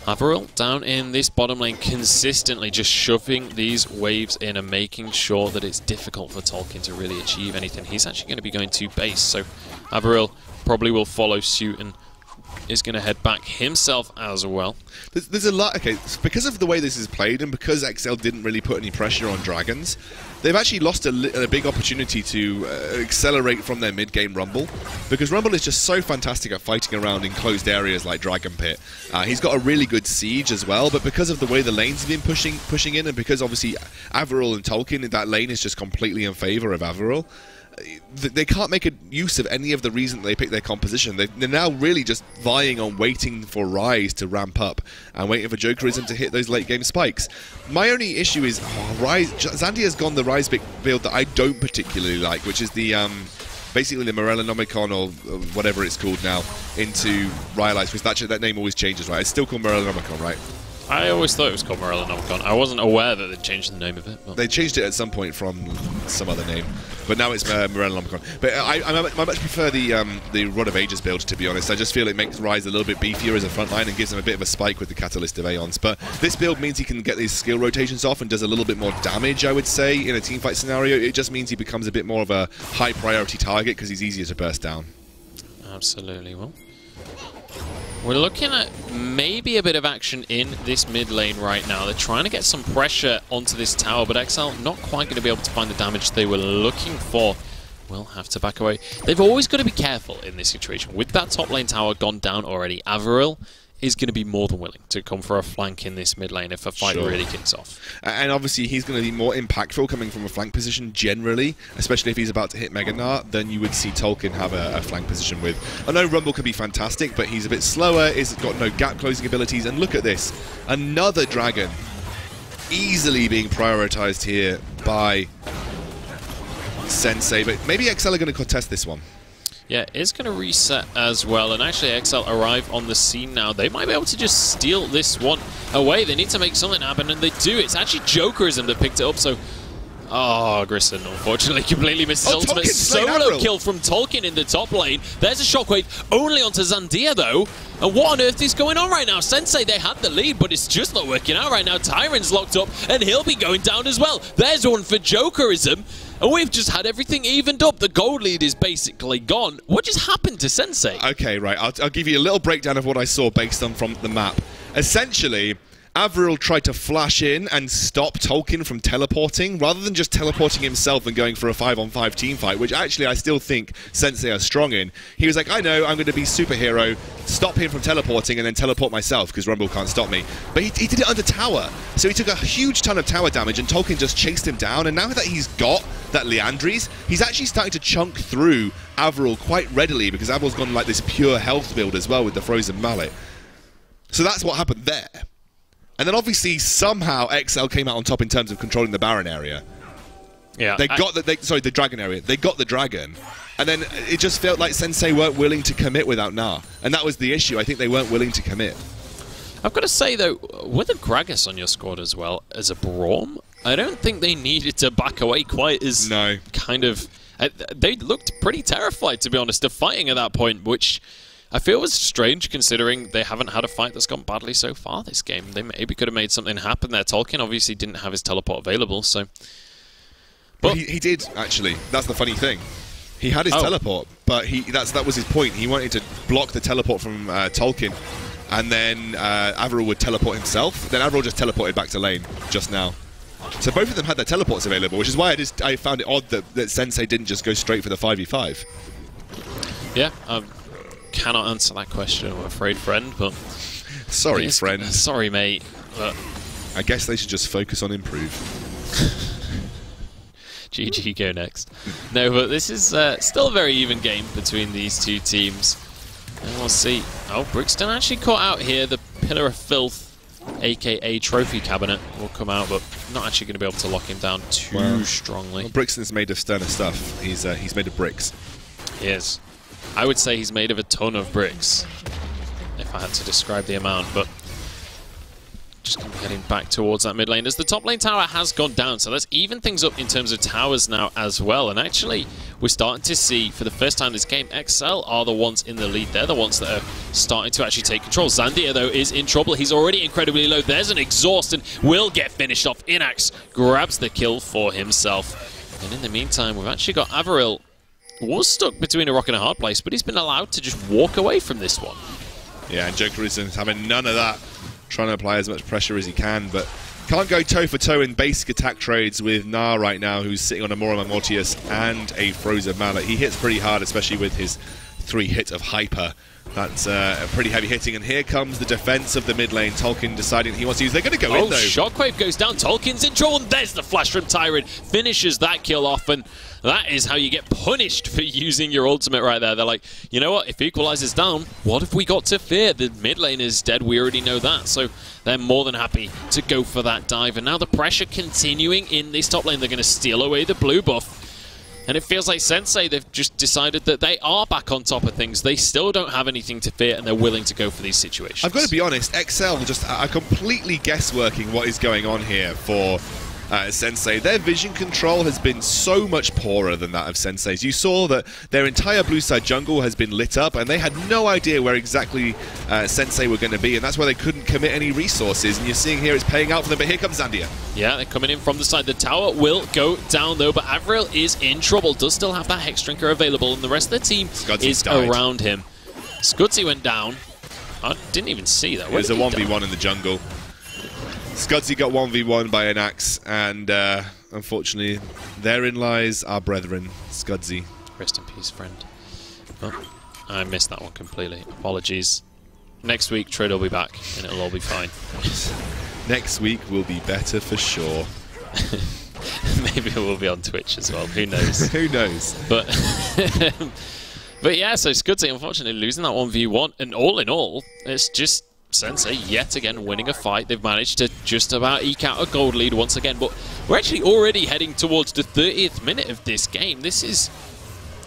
Averil down in this bottom lane consistently just shoving these waves in and making sure that it's difficult for Tolkien to really achieve anything. He's actually going to be going to base, so Averil probably will follow suit and is going to head back himself as well. There's, there's a lot. Okay, because of the way this is played, and because XL didn't really put any pressure on dragons, they've actually lost a, a big opportunity to uh, accelerate from their mid-game rumble. Because rumble is just so fantastic at fighting around in closed areas like Dragon Pit. Uh, he's got a really good siege as well, but because of the way the lanes have been pushing pushing in, and because obviously Averil and Tolkien, that lane is just completely in favor of Averil. Th- They can't make use of any of the reason they picked their composition. They, they're now really just vying on waiting for Ryze to ramp up and waiting for Jokerism to hit those late game spikes. My only issue is oh, Ryze. Zandy has gone the Ryze build that I don't particularly like, which is the um, basically the Morellonomicon or uh, whatever it's called now into Rylai's, because that, that name always changes, right? It's still called Morellonomicon, right? I always thought it was called Morella Nomicon. I wasn't aware that they'd changed the name of it. But They changed it at some point from some other name, but now it's uh, Morellonomicon. But I, I, I much prefer the um, the Rod of Ages build, to be honest. I just feel it makes Ryze a little bit beefier as a frontline and gives him a bit of a spike with the Catalyst of Aeons. But this build means he can get these skill rotations off and does a little bit more damage, I would say, in a teamfight scenario. It just means he becomes a bit more of a high priority target because he's easier to burst down. Absolutely. Well, we're looking at maybe a bit of action in this mid lane right now. They're trying to get some pressure onto this tower, but XL not quite going to be able to find the damage they were looking for. Will have to back away. They've always got to be careful in this situation. With that top lane tower gone down already, Averil is going to be more than willing to come for a flank in this mid lane if a fight Sure. really kicks off. And obviously, he's going to be more impactful coming from a flank position generally, especially if he's about to hit Mega Gnar, than you would see Tolkien have a, a flank position with. I know Rumble can be fantastic, but he's a bit slower, he's got no gap closing abilities. And look at this another dragon easily being prioritized here by Sensei. But maybe XL are going to contest this one. Yeah, it's going to reset as well. And actually, XL arrive on the scene now. They might be able to just steal this one away. They need to make something happen, and they do. It's actually Jokerism that picked it up, so... Oh, Grissom, unfortunately, completely missed his Oh, ultimate. Solo kill from Tolkien in the top lane. There's a shockwave only onto Zandia, though. And what on earth is going on right now? Sensei, they had the lead, but it's just not working out right now. Tyron's locked up, and he'll be going down as well. There's one for Jokerism. And we've just had everything evened up. The gold lead is basically gone. What just happened to Sensei? Okay, right. I'll, I'll give you a little breakdown of what I saw based on from the map. Essentially, Avril tried to flash in and stop Tolkien from teleporting, rather than just teleporting himself and going for a five-on-five team fight, which actually I still think Sensei are strong in. He was like, I know, I'm going to be superhero, stop him from teleporting, and then teleport myself, because Rumble can't stop me. But he, he did it under tower, so he took a huge ton of tower damage, and Tolkien just chased him down, and now that he's got that Liandry's, he's actually starting to chunk through Avril quite readily, because Avril's gone like this pure health build as well with the Frozen Mallet. So that's what happened there. And then obviously somehow XL came out on top in terms of controlling the Baron area. Yeah, They I- got the they, sorry the dragon area. They got the dragon, And then it just felt like Sensei weren't willing to commit without Gnar. And that was the issue. I think they weren't willing to commit. I've got to say, though, with a Gragas on your squad as well as a Braum, I don't think they needed to back away quite as no. kind of... Uh, they looked pretty terrified, to be honest, of fighting at that point, which I feel it was strange considering they haven't had a fight that's gone badly so far this game. They maybe could have made something happen there. Tolkien obviously didn't have his teleport available, so... But he, he did, actually. That's the funny thing. He had his oh. teleport, but he that's that was his point. He wanted to block the teleport from uh, Tolkien, and then uh, Avril would teleport himself. Then Avril just teleported back to lane just now. So both of them had their teleports available, which is why I just I found it odd that, that Sensei didn't just go straight for the 5v5. Yeah, um, cannot answer that question, I'm afraid, friend, but... Sorry, friend. Sorry, mate, but... I guess they should just focus on improve. GG go next. No, but this is uh, still a very even game between these two teams. And we'll see. Oh, Brixton actually caught out here. The Pillar of Filth, aka Trophy Cabinet, will come out, but not actually going to be able to lock him down too well, strongly. Well, Brixton's made of sterner stuff. He's uh, he's made of bricks. He is. I would say he's made of a ton of bricks, if I had to describe the amount, but just heading back towards that mid lane as the top lane tower has gone down. So let's even things up in terms of towers now as well. And actually, we're starting to see for the first time this game, XL are the ones in the lead. They're the ones that are starting to actually take control. Zandia, though, is in trouble. He's already incredibly low. There's an exhaust and will get finished off. Inax grabs the kill for himself. And in the meantime, we've actually got Averil was stuck between a rock and a hard place, but he's been allowed to just walk away from this one. Yeah, and Joker isn't having none of that trying to apply as much pressure as he can, but can't go toe for toe in basic attack trades with Gnar right now, who's sitting on a Mora Mortius and a Frozen Mallet. He hits pretty hard, especially with his three hit of Hyper. That's uh, pretty heavy hitting, and here comes the defense of the mid lane. Tolkien deciding he wants to use. They're going to go oh, in though. Shockwave goes down. Tolkien's in trouble, and there's the flash from Tyron. Finishes that kill off, and that is how you get punished for using your ultimate right there. They're like, you know what? If Equalizer's down, what have we got to fear? The mid lane is dead. We already know that. So they're more than happy to go for that dive. And now the pressure continuing in this top lane. They're going to steal away the blue buff. And it feels like Sensei, they've just decided that they are back on top of things. They still don't have anything to fear, and they're willing to go for these situations. I've got to be honest, XL just are completely guessworking what is going on here for uh, Sensei. Their vision control has been so much poorer than that of Sensei's. You saw that their entire blue side jungle has been lit up, and they had no idea where exactly uh, Sensei were going to be, and that's why they couldn't commit any resources. And you're seeing here it's paying out for them, but here comes Zandia. Yeah, they're coming in from the side. The tower will go down, though, but Avril is in trouble. Does still have that Hex Drinker available, and the rest of the team is died. around him. Scudzy went down. I didn't even see that. Where it was a 1v1 in the jungle. Scudzy got 1v1 by Inax, and uh, unfortunately, therein lies our brethren, Scudzy. Rest in peace, friend. Oh, I missed that one completely. Apologies. Next week, Trade will be back, and it'll all be fine. Next week will be better for sure. Maybe we'll be on Twitch as well. Who knows? Who knows? But but yeah, so Scudzy unfortunately losing that 1v1, and all in all, it's just Sensei yet again winning a fight. They've managed to just about eke out a gold lead once again, but we're actually already heading towards the 30th minute of this game. This is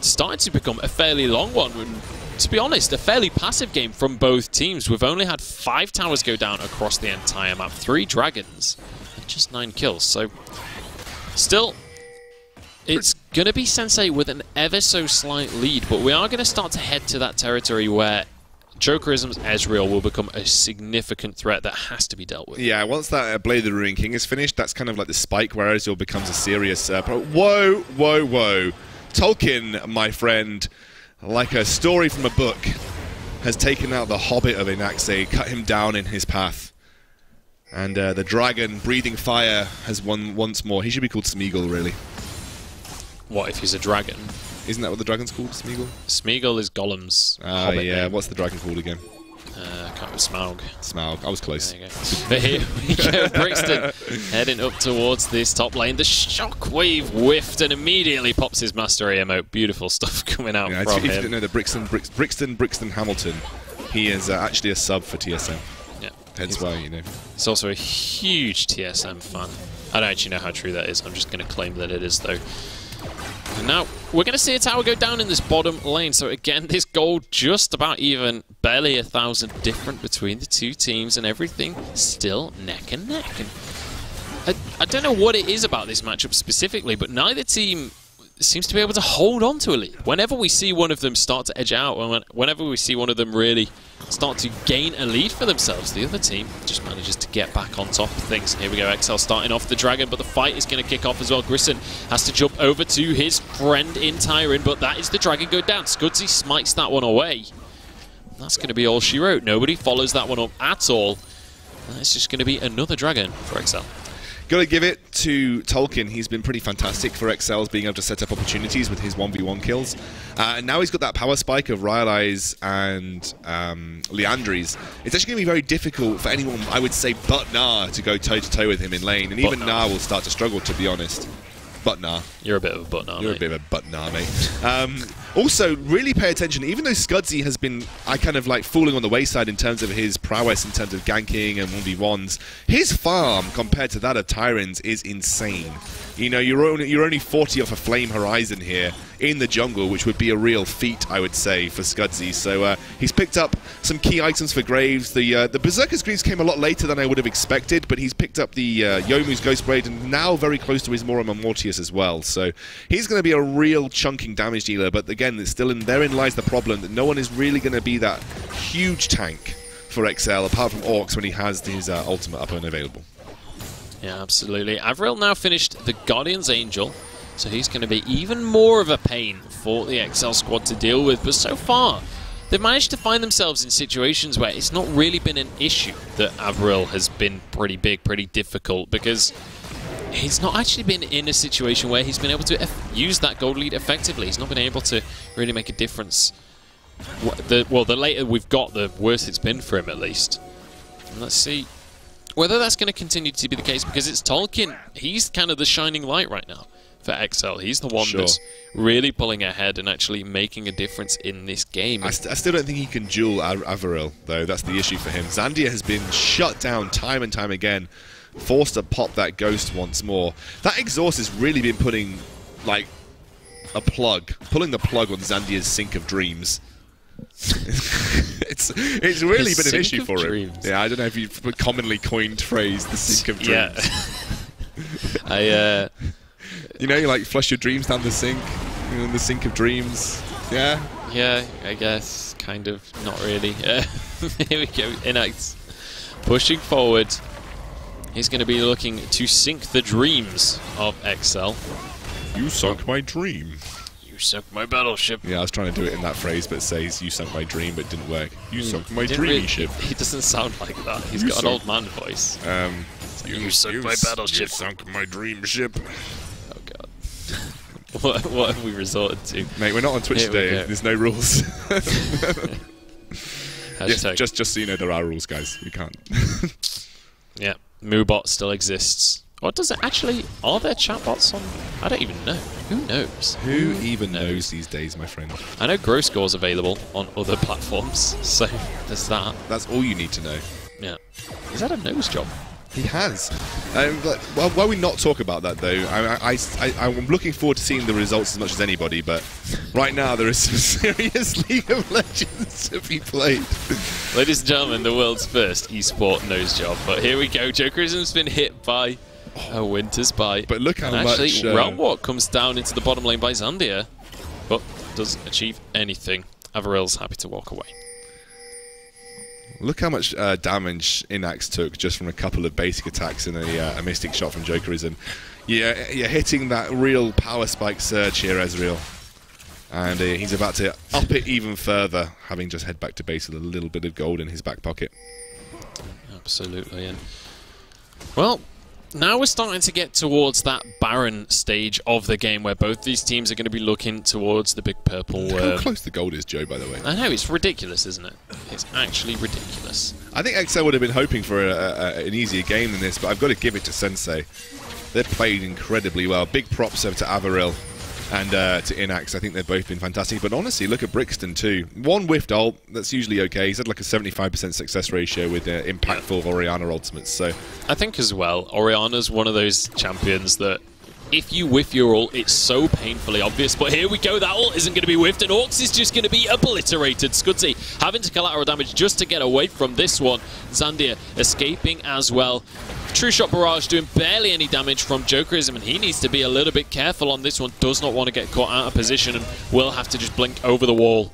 starting to become a fairly long one. And to be honest, a fairly passive game from both teams. We've only had five towers go down across the entire map, three dragons, and just nine kills. So still, it's going to be Sensei with an ever so slight lead, but we are going to start to head to that territory where Jokerism's Ezreal will become a significant threat that has to be dealt with. Yeah, once that uh, Blade of the Ruined King is finished, that's kind of like the spike where Ezreal becomes a serious... Uh, whoa, whoa, whoa. Tolkien, my friend, like a story from a book, has taken out the Hobbit of Inax, cut him down in his path. And uh, the dragon, breathing fire, has won once more. He should be called Smeagol, really. What, if he's a dragon? Isn't that what the dragon's called, Smeagol? Smeagol is Gollum's Ah, uh, yeah. Name. What's the dragon called again? Uh, can't remember, Smaug. Smaug. I was close. but here we go, Brixton heading up towards this top lane. The shockwave whiffed and immediately pops his master emote. Beautiful stuff coming out yeah, from him. If you don't know the Brixton, Brix, Brixton, Brixton Hamilton, he is uh, actually a sub for TSM. Yeah. Hence why, you know. He's also a huge TSM fan. I don't actually know how true that is. I'm just going to claim that it is, though. Now we're going to see a tower go down in this bottom lane. So again, this gold just about even, barely a thousand different between the two teams, and everything still neck and neck. And I, I don't know what it is about this matchup specifically, but neither team seems to be able to hold on to a lead. Whenever we see one of them start to edge out, whenever we see one of them really start to gain a lead for themselves, the other team just manages to get back on top of things. Here we go, XL starting off the Dragon, but the fight is going to kick off as well. Grissom has to jump over to his friend in Tyron, but that is the Dragon go down. Scudzy smites that one away. That's going to be all she wrote. Nobody follows that one up at all. That's just going to be another Dragon for XL. Got to give it to Tolkien. He's been pretty fantastic for Excels, being able to set up opportunities with his 1v1 kills. Uh, and now he's got that power spike of Rylai's and um, Liandry's. It's actually going to be very difficult for anyone, I would say, but Gnar to go toe to toe with him in lane. And even Gnar will start to struggle, to be honest. But nah. You're a bit of a but nah, You're mate. a bit of a but nah, mate. Um, also, really pay attention. Even though Scudzy has been, I kind of like falling on the wayside in terms of his prowess in terms of ganking and 1v1s, his farm compared to that of Tyron's is insane. You know, you're only, you're only 40 off a Flame Horizon here in the jungle, which would be a real feat, I would say, for Scudzy. So uh, he's picked up some key items for Graves. The uh, the Berserker's Greaves came a lot later than I would have expected, but he's picked up the uh, Ghost Blade and now very close to his Morum Mortius as well. So he's going to be a real chunking damage dealer, but again, it's still in, therein lies the problem that no one is really going to be that huge tank for XL, apart from Orcs when he has his uh, ultimate up and available. Yeah, absolutely. Avril now finished the Guardian's Angel, so he's going to be even more of a pain for the XL squad to deal with. But so far, they've managed to find themselves in situations where it's not really been an issue that Avril has been pretty big, pretty difficult, because he's not actually been in a situation where he's been able to use that gold lead effectively. He's not been able to really make a difference. The, well, the later we've got, the worse it's been for him, at least. Let's see whether that's going to continue to be the case, because it's Tolkien. He's kind of the shining light right now for XL. He's the one Sure. that's really pulling ahead and actually making a difference in this game. I, st I still don't think he can duel Av- Avaril, though. That's the issue for him. Zandia has been shut down time and time again, forced to pop that ghost once more. That exhaust has really been putting, like, a plug, pulling the plug on Zandia's sink of dreams. it's it's really His been an issue for dreams. him. Yeah, I don't know if you've commonly coined phrase, the sink of dreams. yeah. I, uh, You know, you like flush your dreams down the sink, you know, the sink of dreams. Yeah. yeah, I guess, kind of, not really. Uh, here we go, Inax pushing forward. He's going to be looking to sink the dreams of Excel. You sunk my dream. You sunk my battleship. Yeah, I was trying to do it in that phrase, but it says you sunk my dream, but it didn't work. You sunk my dreamy really- ship. He doesn't sound like that. He's You got an old man voice. Um, You sunk my battleship. You sunk my dream ship. Oh god. what, what have we resorted to? Mate, we're not on Twitch Here today. There's no rules. yes, just just so you know, there are rules, guys. We can't. yeah. Moobot still exists. Or does it actually? Are there chatbots on? I don't even know. Who knows? Who even knows these days, my friend? I know Grow Score's available on other platforms, so there's that. That's all you need to know. Yeah. Is that a nose job? He has. Um, but, well, why we not talk about that though? I, I, I, I'm looking forward to seeing the results as much as anybody, but right now there is some serious League of Legends to be played. Ladies and gentlemen, the world's first esport nose job. But here we go. Jokerism's been hit by a Winter's Bite. But look how and actually, much, uh, Realm comes down into the bottom lane by Zandia, but doesn't achieve anything. Avaril's happy to walk away. Look how much uh, damage Inax took just from a couple of basic attacks and a, uh, a Mystic shot from Jokerism. Yeah, you're hitting that real power spike surge here, Ezreal. And uh, he's about to up it even further, having just head back to base with a little bit of gold in his back pocket. Absolutely. And well, now we're starting to get towards that barren stage of the game where both these teams are going to be looking towards the big purple. Look how Uh, close the gold is, Joe, by the way. I know it's ridiculous, isn't it? It's actually ridiculous. I think XL would have been hoping for a, a, an easier game than this, but I've got to give it to Sensei. They've played incredibly well. Big props over to Avaril and uh, to Inax. I think they've both been fantastic. But honestly, look at Brixton too. One whiffed ult, that's usually okay. He's had like a 75% success ratio with uh, impactful Orianna ultimates. So I think as well, Orianna's one of those champions that if you whiff your ult, it's so painfully obvious. But here we go, that ult isn't going to be whiffed, and Orcs is just going to be obliterated. Scudzy having to collateral damage just to get away from this one. Zandia escaping as well. True Shot Barrage doing barely any damage from Jokerism, and he needs to be a little bit careful on this one. Does not want to get caught out of position and will have to just blink over the wall.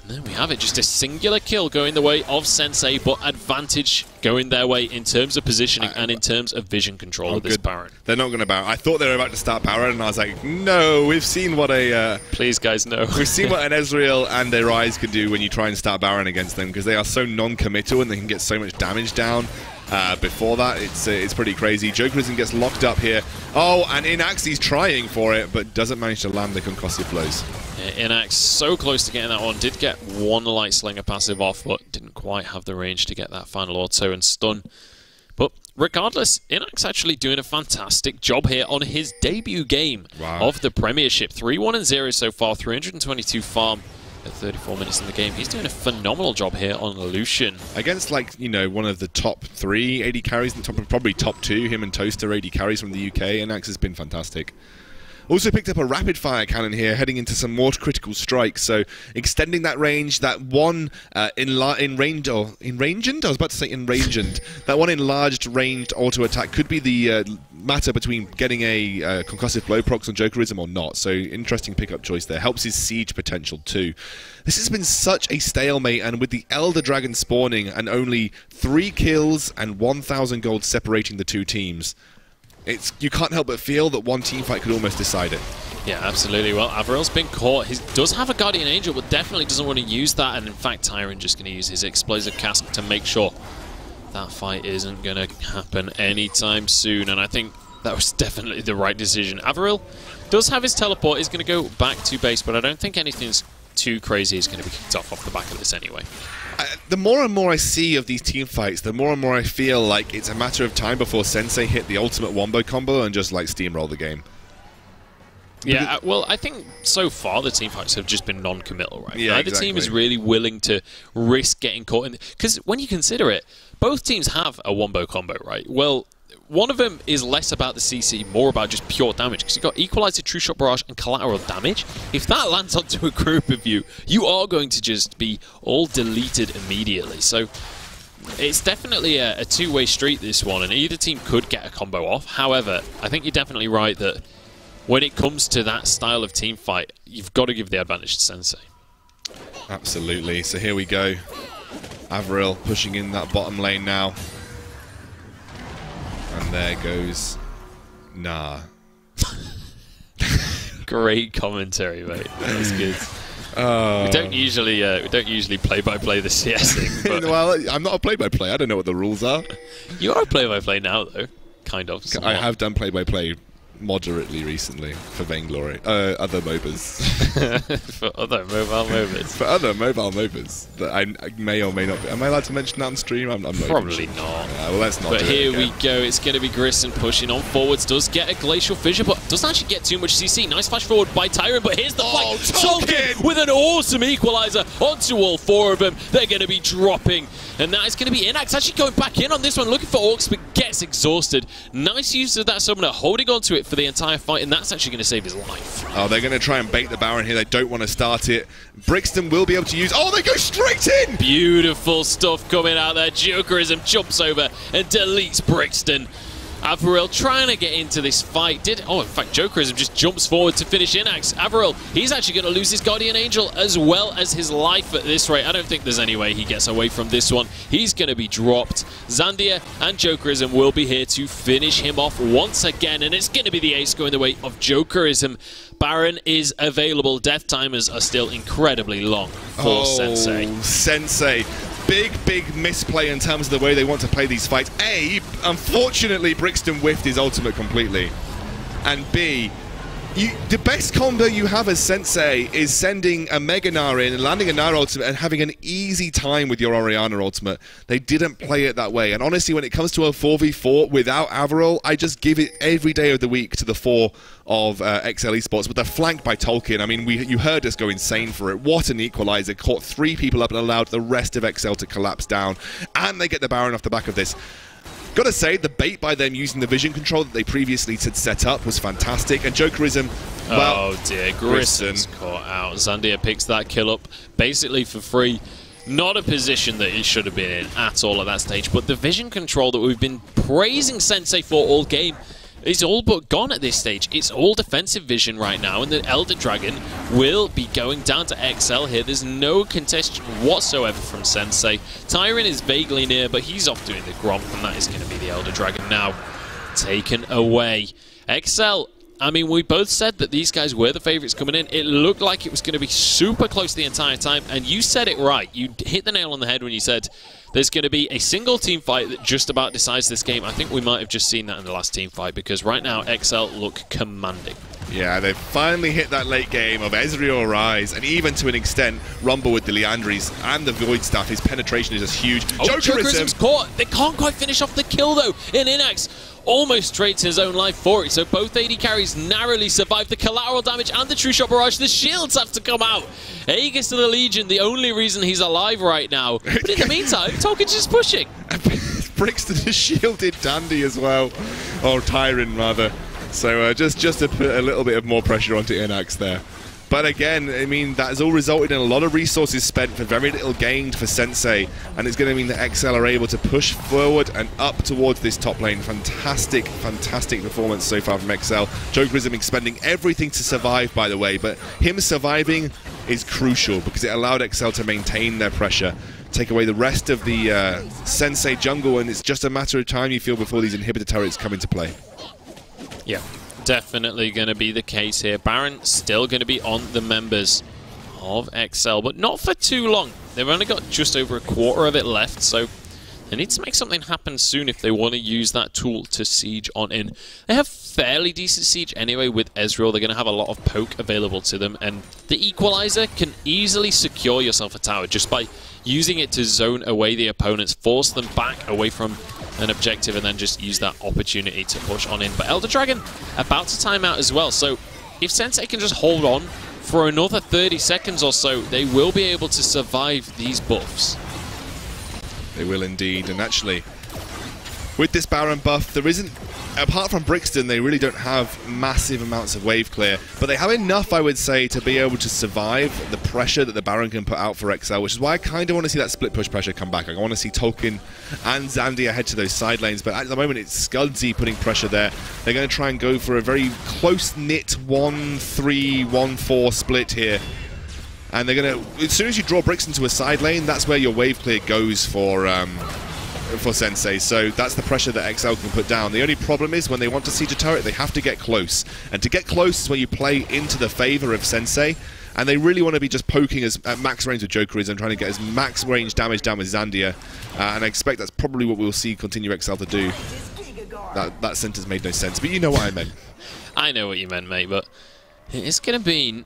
And there we have it, just a singular kill going the way of Sensei, but advantage going their way in terms of positioning and in terms of vision control oh, of this good. Baron. They're not going to Baron. I thought they were about to start Baron, and I was like, no, we've seen what a... Uh, Please, guys, no. we've seen what an Ezreal and their eyes can do when you try and start Baron against them, because they are so non-committal and they can get so much damage down. Uh, before that, it's uh, it's pretty crazy. Jokerism gets locked up here. Oh, and Inax, he's trying for it, but doesn't manage to land the concussive blows. Yeah, Inax so close to getting that one. Did get one Light Slinger passive off, but didn't quite have the range to get that final auto and stun. But regardless, Inax actually doing a fantastic job here on his debut game wow. of the Premiership. 3-1 and 0 so far, 322 farm at 34 minutes in the game. He's doing a phenomenal job here on Lucian. Against, like, you know, one of the top three AD carries, the top, probably top two, him and Toaster AD carries from the UK, Inax has been fantastic. Also picked up a rapid fire cannon here, heading into some more critical strikes. So extending that range, that one uh, in in range or in ranged. I was about to say in ranged. that one enlarged ranged auto attack could be the uh, matter between getting a uh, concussive blow procs on Jokerism or not. So interesting pickup choice there. Helps his siege potential too. This has been such a stalemate, and with the Elder Dragon spawning and only three kills and 1,000 gold separating the two teams it's you can't help but feel that one team fight could almost decide it. Yeah, absolutely. Well, Averil's been caught. He does have a Guardian Angel, but definitely doesn't want to use that. And in fact, Tyron just going to use his Explosive Cask to make sure that fight isn't going to happen anytime soon. And I think that was definitely the right decision. Averil does have his teleport. He's going to go back to base, but I don't think anything's too crazy is going to be kicked off off the back of this anyway. The more and more I see of these team fights, the more and more I feel like it's a matter of time before Sensei hit the ultimate wombo combo and just like steamroll the game. Yeah, uh, well, I think so far the team fights have just been non-committal, right? Yeah, Neither exactly. team is really willing to risk getting caught in. Because when you consider it, both teams have a wombo combo, right? Well, one of them is less about the CC, more about just pure damage, because you've got Equalizer, True Shot Barrage, and Collateral Damage. If that lands onto a group of you, you are going to just be all deleted immediately. So it's definitely a, a two-way street, this one, and either team could get a combo off. However, I think you're definitely right that when it comes to that style of team fight, you've got to give the advantage to Sensei. Absolutely. So here we go. Avril pushing in that bottom lane now. And there goes Nah. Great commentary, mate. That was good. Uh, we don't usually uh, we don't usually play by play the CS thing. well, I'm not a play by play. I don't know what the rules are. You are a play by play now, though. Kind of. Somewhat. I have done play by play moderately recently for Vainglory. Uh, other MOBAs. for other mobile MOBAs. for other mobile MOBAs that I, I, may or may not be. Am I allowed to mention that on stream? I'm, I'm not Probably not. Yeah, well, let's not. But here we go. It's going to be Grissom pushing on forwards. Does get a Glacial Fissure, but doesn't actually get too much CC. Nice flash forward by Tyron, but here's the oh, flag. Tolkien with an awesome equalizer onto all four of them. They're going to be dropping. And that is going to be Inax actually going back in on this one, looking for Orcs, but gets exhausted. Nice use of that summoner, holding on to it for the entire fight, and that's actually going to save his life. Oh, they're going to try and bait the Baron here. They don't want to start it. Brixton will be able to use... Oh, they go straight in! Beautiful stuff coming out there. Jokerism jumps over and deletes Brixton. Averil trying to get into this fight. Did Oh, in fact, Jokerism just jumps forward to finish Inax. Averil, he's actually going to lose his Guardian Angel as well as his life at this rate. I don't think there's any way he gets away from this one. He's going to be dropped. Zandia and Jokerism will be here to finish him off once again, and it's going to be the ace going the way of Jokerism. Baron is available. Death timers are still incredibly long for oh, Sensei. Sensei big, big misplay in terms of the way they want to play these fights. A, unfortunately, Brixton whiffed his ultimate completely. And B, you, the best combo you have as Sensei is sending a Mega Gnar in and landing a Gnar ultimate and having an easy time with your Orianna ultimate. They didn't play it that way. And honestly, when it comes to a 4v4 without Averil, I just give it every day of the week to the four of uh, XL Esports. But they're flanked by Tolkien. I mean, we, you heard us go insane for it. What an equalizer. Caught three people up and allowed the rest of XL to collapse down. And they get the Baron off the back of this. Got to say, the bait by them using the vision control that they previously had set up was fantastic. And Jokerism, well, oh dear, Grissom's caught out. Zandia picks that kill up basically for free. Not a position that he should have been in at all at that stage, but the vision control that we've been praising Sensei for all game is all but gone at this stage. It's all defensive vision right now, and the Elder Dragon will be going down to XL here. There's no contestation whatsoever from Sensei. Tyron is vaguely near, but he's off doing the Gromp, and that is going to be the Elder Dragon now taken away. XL I mean, we both said that these guys were the favourites coming in. It looked like it was going to be super close the entire time, and you said it right. You hit the nail on the head when you said there's going to be a single team fight that just about decides this game. I think we might have just seen that in the last team fight, because right now, XL look commanding. Yeah, they've finally hit that late game of Ezreal Ryze, and even to an extent, Rumble with the Liandry's and the Void Staff. His penetration is just huge. Oh, Jokerism's caught. They can't quite finish off the kill, though, in Inax almost trades his own life for it. So both AD carries narrowly survive the collateral damage and the True Shot Barrage. The shields have to come out. Aegis to the Legion, the only reason he's alive right now. But in the meantime, Tolkien's just pushing. Brixton is shielded Dandy as well. Or Tyron, rather. So uh, just, just to put a little bit of more pressure onto Inax there. But again, I mean, that has all resulted in a lot of resources spent for very little gained for Sensei, and it's going to mean that XL are able to push forward and up towards this top lane. Fantastic, fantastic performance so far from XL. Jokerism expending everything to survive, by the way, but him surviving is crucial because it allowed XL to maintain their pressure take away the rest of the uh, Sensei jungle, and it's just a matter of time, you feel, before these inhibitor turrets come into play. Yeah, definitely going to be the case here. Baron still going to be on the members of XL, but not for too long. They've only got just over a quarter of it left, so they need to make something happen soon if they want to use that tool to siege on in. They have fairly decent siege anyway with Ezreal. They're going to have a lot of poke available to them, and the Equalizer can easily secure yourself a tower just by using it to zone away the opponents, force them back away from an objective and then just use that opportunity to push on in. But Elder Dragon about to time out as well, so if Sensei can just hold on for another 30 seconds or so, they will be able to survive these buffs. They will indeed, and actually, with this Baron buff, there isn't apart from Brixton, they really don't have massive amounts of wave clear, but they have enough, I would say, to be able to survive the pressure that the Baron can put out for XL, which is why I kind of want to see that split push pressure come back. I want to see Tolkien and Zandia head to those side lanes, but at the moment it's Scudzy putting pressure there. They're going to try and go for a very close-knit 1-3, 1-4 split here. And they're going to, as soon as you draw Brixton to a side lane, that's where your wave clear goes for um, for Sensei, so that's the pressure that XL can put down. The only problem is when they want to siege a turret, they have to get close. And to get close is when you play into the favor of Sensei, and they really want to be just poking as at max range with Jokerism and trying to get as max range damage down with Zandia, uh, and I expect that's probably what we'll see Continue XL to do. That, that sentence made no sense, but you know what I meant. I know what you meant, mate, but it's going to be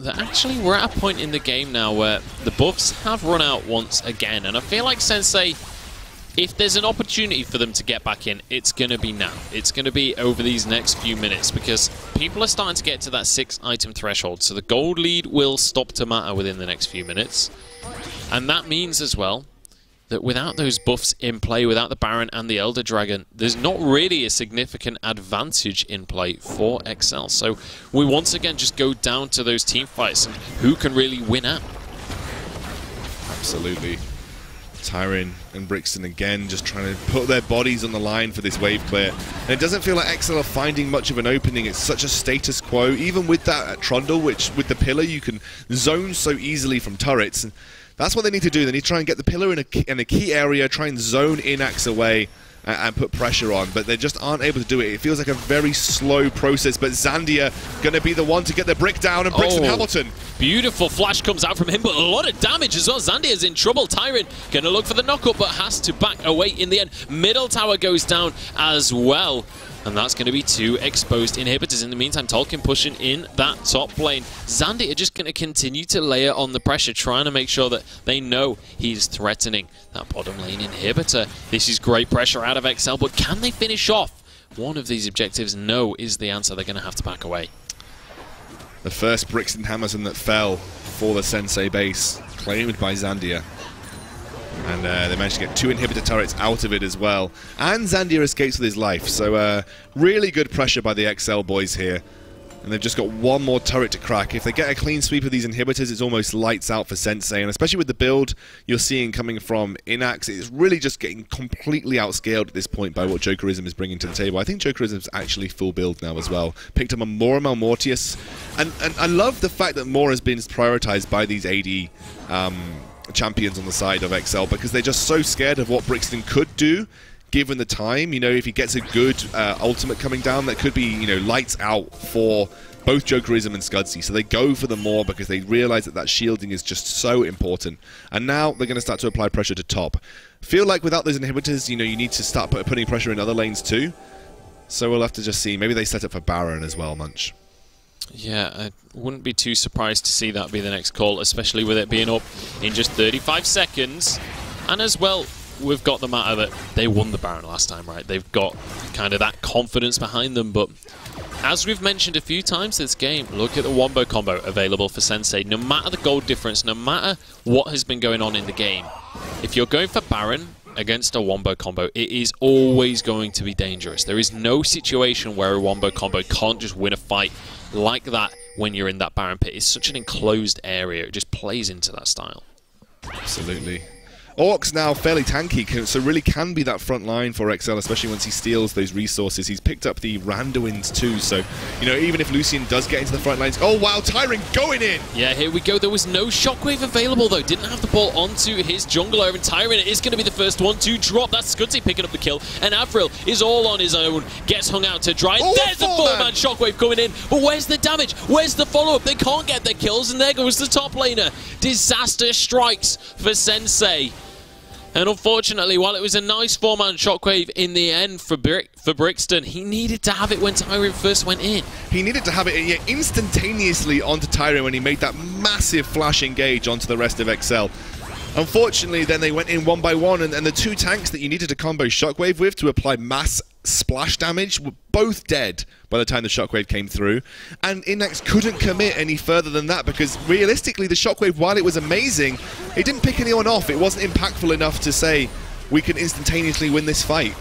that actually we're at a point in the game now where the buffs have run out once again, and I feel like Sensei if there's an opportunity for them to get back in, it's going to be now. It's going to be over these next few minutes because people are starting to get to that six item threshold. So the gold lead will stop to matter within the next few minutes. And that means as well that without those buffs in play, without the Baron and the Elder Dragon, there's not really a significant advantage in play for XL. So we once again just go down to those team fights and who can really win out. Absolutely. Tyron and Brixton again just trying to put their bodies on the line for this wave clear. And it doesn't feel like XL are finding much of an opening. It's such a status quo. Even with that at Trundle, which with the pillar you can zone so easily from turrets. And that's what they need to do. They need to try and get the pillar in a, in a key area, try and zone Inax away and, put pressure on, but they just aren't able to do it. It feels like a very slow process, but Zandia going to be the one to get the brick down, and Brixton oh, Hamilton. Beautiful flash comes out from him, but a lot of damage as well. Zandia's in trouble. Tyron going to look for the knock-up, but has to back away in the end. Middle tower goes down as well. And that's going to be two exposed inhibitors. In the meantime, Tolkien pushing in that top lane. Zandy are just going to continue to layer on the pressure, trying to make sure that they know he's threatening that bottom lane inhibitor. This is great pressure out of XL, but can they finish off one of these objectives? No is the answer. They're going to have to back away. The first Brixton Hamilton that fell for the Sensei base, claimed by Zandia. And uh, they managed to get two inhibitor turrets out of it as well. And Zandia escapes with his life. So uh, really good pressure by the XL boys here. And they've just got one more turret to crack. If they get a clean sweep of these inhibitors, it's almost lights out for Sensei. And especially with the build you're seeing coming from Inax, it's really just getting completely outscaled at this point by what Jokerism is bringing to the table. I think Jokerism's actually full build now as well. Picked up a Mora Malmortius. And, and I love the fact that Mora has been prioritized by these AD um, champions on the side of XL because they're just so scared of what Brixton could do given the time. You know, if he gets a good uh, ultimate coming down, that could be, you know, lights out for both Jokerism and Scudzy. So they go for the more because they realize that that shielding is just so important. And now they're going to start to apply pressure to top. Feel like without those inhibitors, you know, you need to start putting pressure in other lanes too. So we'll have to just see. Maybe they set up for Baron as well, Munch. Yeah, I wouldn't be too surprised to see that be the next call, especially with it being up in just 35 seconds. And as well, we've got the matter that they won the Baron last time, right? They've got kind of that confidence behind them, but as we've mentioned a few times this game, look at the Wombo combo available for Sensei. No matter the gold difference, no matter what has been going on in the game, if you're going for Baron against a Wombo combo, it is always going to be dangerous. There is no situation where a Wombo combo can't just win a fight like that when you're in that Baron pit. It's such an enclosed area. It just plays into that style. Absolutely. Orcs now fairly tanky, so really can be that front line for XL, especially once he steals those resources. He's picked up the Randuins too, so, you know, even if Lucian does get into the front lines... Oh, wow, Tyron going in! Yeah, here we go. There was no Shockwave available, though. Didn't have the ball onto his jungler, and Tyron is going to be the first one to drop. That's Scudzy picking up the kill, and Avril is all on his own. Gets hung out to dry. Oh, There's a four-man Shockwave coming in, but where's the damage? Where's the follow-up? They can't get their kills, and there goes the top laner. Disaster strikes for Sensei. And unfortunately, while it was a nice four-man shockwave in the end for for Brixton, he needed to have it when Tyron first went in. He needed to have it yeah, instantaneously onto Tyron when he made that massive flash engage onto the rest of XL. Unfortunately, then they went in one by one, and, and, the two tanks that you needed to combo Shockwave with to apply mass splash damage were both dead by the time the Shockwave came through. And Inax couldn't commit any further than that because realistically, the Shockwave, while it was amazing, it didn't pick anyone off. It wasn't impactful enough to say, we can instantaneously win this fight.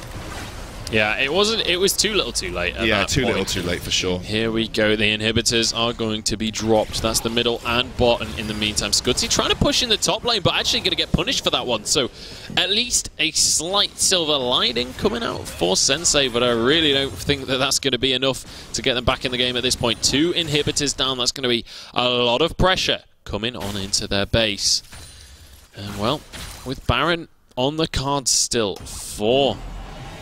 Yeah, it wasn't. It was too little, too late. yeah, too point. little, too late for sure. Here we go. The inhibitors are going to be dropped. That's the middle and bottom. In the meantime, Scudzy trying to push in the top lane, but actually going to get punished for that one. So, at least a slight silver lining coming out for Sensei, but I really don't think that that's going to be enough to get them back in the game at this point. Two inhibitors down. That's going to be a lot of pressure coming on into their base. And well, with Baron on the cards still for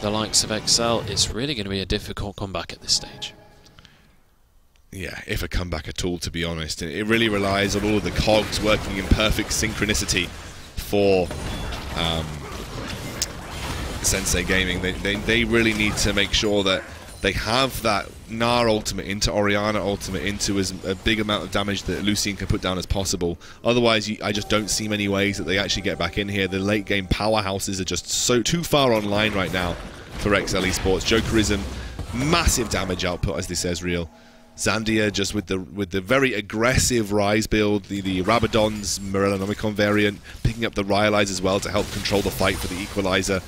the likes of Excel, it's really going to be a difficult comeback at this stage. Yeah, if a comeback at all, to be honest. It really relies on all of the cogs working in perfect synchronicity for um, Sensei Gaming. They, they, they really need to make sure that they have that Gnar ultimate into Orianna ultimate into as a big amount of damage that Lucian can put down as possible. Otherwise, you, I just don't see many ways that they actually get back in here. The late game powerhouses are just so too far online right now for XL Esports. Jokerism, massive damage output as this Ezreal. Zandia just with the with the very aggressive Ryze build, the, the Rabadon's Morellonomicon variant, picking up the Rylai's as well to help control the fight for the Equalizer.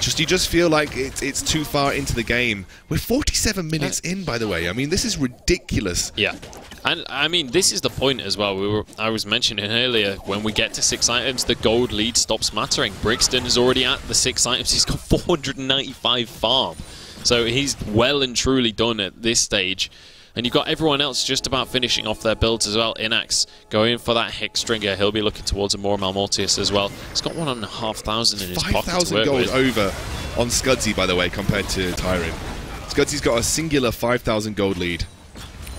Just you just feel like it's it's too far into the game. We're 47 minutes in, by the way. I mean, this is ridiculous. Yeah. And I mean, this is the point as well. We were I was mentioning earlier when we get to six items, the gold lead stops mattering. Brixton is already at the six items. He's got 495 farm, so he's well and truly done at this stage. And you've got everyone else just about finishing off their builds as well. Inax going for that Hexdrinker. He'll be looking towards a more Malmortius as well. He's got one and a half thousand in his 5, pocket. 5,000 gold with. over on Scudzy, by the way, compared to Tyron. Scudzy's got a singular 5,000 gold lead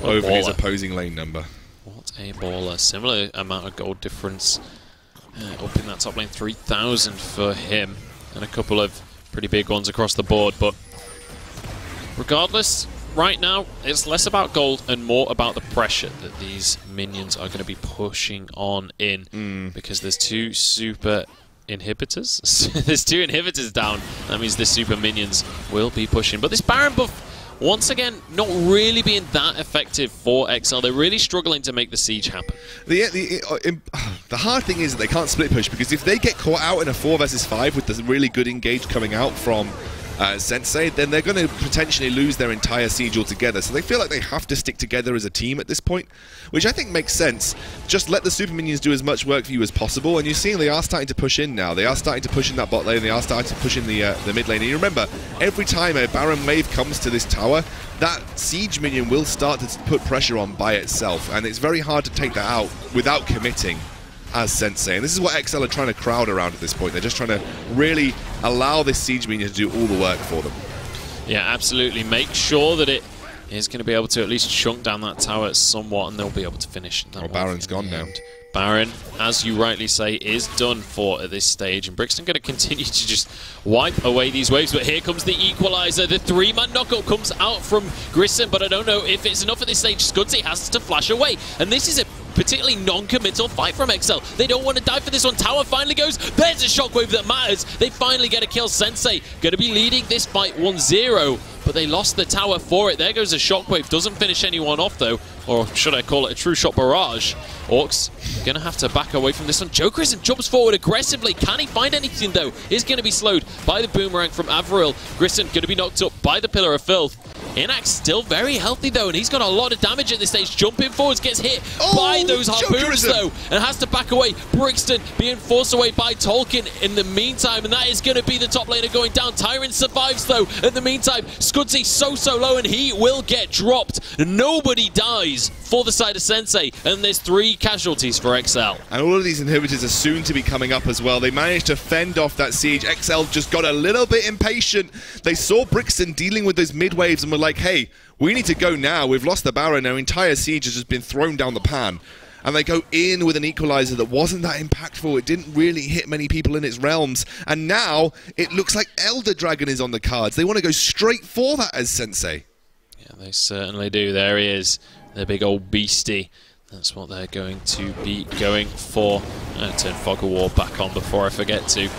what over his opposing lane number. What a baller. Similar amount of gold difference uh, up in that top lane. 3,000 for him. And a couple of pretty big ones across the board. But regardless, right now, it's less about gold and more about the pressure that these minions are going to be pushing on in. Mm. Because there's two super inhibitors. there's two inhibitors down. That means the super minions will be pushing. But this Baron buff, once again, not really being that effective for XL. They're really struggling to make the siege happen. The, the, uh, The hard thing is that they can't split push because if they get caught out in a 4 versus 5 with the really good engage coming out from uh, Sensei, then they're going to potentially lose their entire siege altogether. So they feel like they have to stick together as a team at this point, which I think makes sense. Just let the super minions do as much work for you as possible, and you're seeing they are starting to push in now. They are starting to push in that bot lane, they are starting to push in the, uh, the mid lane. And you remember, every time a Baron wave comes to this tower, that siege minion will start to put pressure on by itself, and it's very hard to take that out without committing as Sensei. And this is what XL are trying to crowd around at this point. They're just trying to really allow this Siege Minion to do all the work for them. Yeah, absolutely. Make sure that it is going to be able to at least chunk down that tower somewhat, and they'll be able to finish. That oh, Baron's gone now. Baron, as you rightly say, is done for at this stage, and Brixton going to continue to just wipe away these waves. But here comes the equalizer. The three-man knockup comes out from Grissom, but I don't know if it's enough at this stage. Scudzy has to flash away, and this is a particularly non-committal fight from XL. They don't want to die for this one. Tower finally goes. There's a shockwave that matters. They finally get a kill. Sensei going to be leading this fight 1-0 but they lost the tower for it. There goes a shockwave. Doesn't finish anyone off, though. Or should I call it a true shot barrage? Orcs going to have to back away from this one. Jokerism jumps forward aggressively. Can he find anything, though? Is going to be slowed by the boomerang from Avril. Grissom going to be knocked up by the Pillar of Filth. Inax still very healthy, though, and he's got a lot of damage at this stage. Jumping forwards, gets hit oh, by those harpoons, Jokerism. though, and has to back away. Brixton being forced away by Tolkien in the meantime, and that is going to be the top laner going down. Tyron survives, though. In the meantime, So, so low, and he will get dropped. Nobody dies for the side of Sensei, and there's three casualties for XL. And all of these inhibitors are soon to be coming up as well. They managed to fend off that siege. XL just got a little bit impatient. They saw Brixton dealing with those mid waves and were like, hey, we need to go now. We've lost the Baron. Our entire siege has just been thrown down the pan and they go in with an equalizer that wasn't that impactful. It didn't really hit many people in its realms. And now it looks like Elder Dragon is on the cards. They want to go straight for that as Sensei. Yeah, they certainly do. There he is, the big old beastie. That's what they're going to be going for. I'm turn Fog of War back on before I forget to.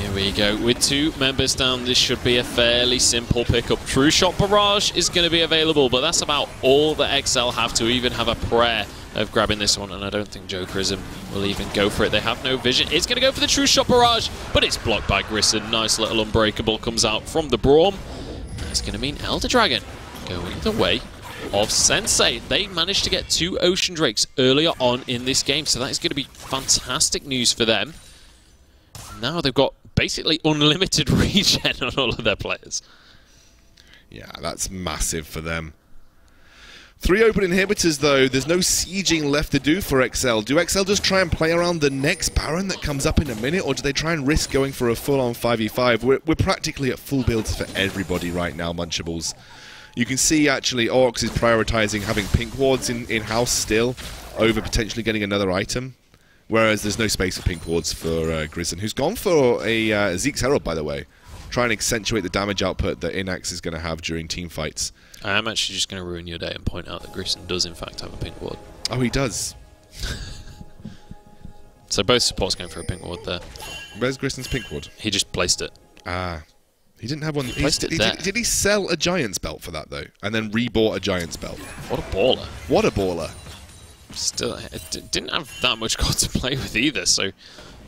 Here we go. With two members down, this should be a fairly simple pickup. True Shot Barrage is going to be available, but that's about all that XL have to even have a prayer of grabbing this one, and I don't think Jokerism will even go for it. They have no vision. It's going to go for the True Shot Barrage, but it's blocked by Grissom. Nice little Unbreakable comes out from the Braum. That's going to mean Elder Dragon going the way of Sensei. They managed to get two Ocean Drakes earlier on in this game, so that is going to be fantastic news for them. Now they've got basically unlimited regen on all of their players. Yeah, that's massive for them. Three open inhibitors, though. There's no sieging left to do for XL. Do XL just try and play around the next Baron that comes up in a minute, or do they try and risk going for a full-on 5v5? We're, we're practically at full builds for everybody right now, Munchables. You can see, actually, Orcs is prioritizing having pink wards in-house in still over potentially getting another item. Whereas there's no space for pink wards for uh, who's gone for a uh, Zeke's Herald, by the way. Try and accentuate the damage output that Inax is going to have during team fights. I am actually just going to ruin your day and point out that Grissom does, in fact, have a pink ward. Oh, he does. so both supports going for a pink ward there. Where's Grissom's pink ward? He just placed it. Ah. He didn't have one. He placed it he, there. Did, did he sell a Giant's belt for that, though? And then rebought a Giant's belt? What a baller. What a baller still didn't have that much gold to play with either. So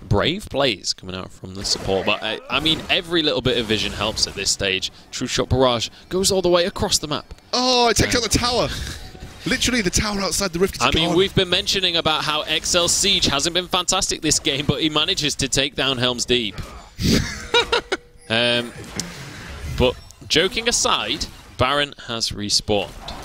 brave plays coming out from the support. But I, I, mean, every little bit of vision helps at this stage. True Shot Barrage goes all the way across the map. Oh, it takes out the tower. Literally, the tower outside the rift I mean, gone. we've been mentioning about how XL Siege hasn't been fantastic this game, but he manages to take down Helm's Deep. um, but joking aside, Baron has respawned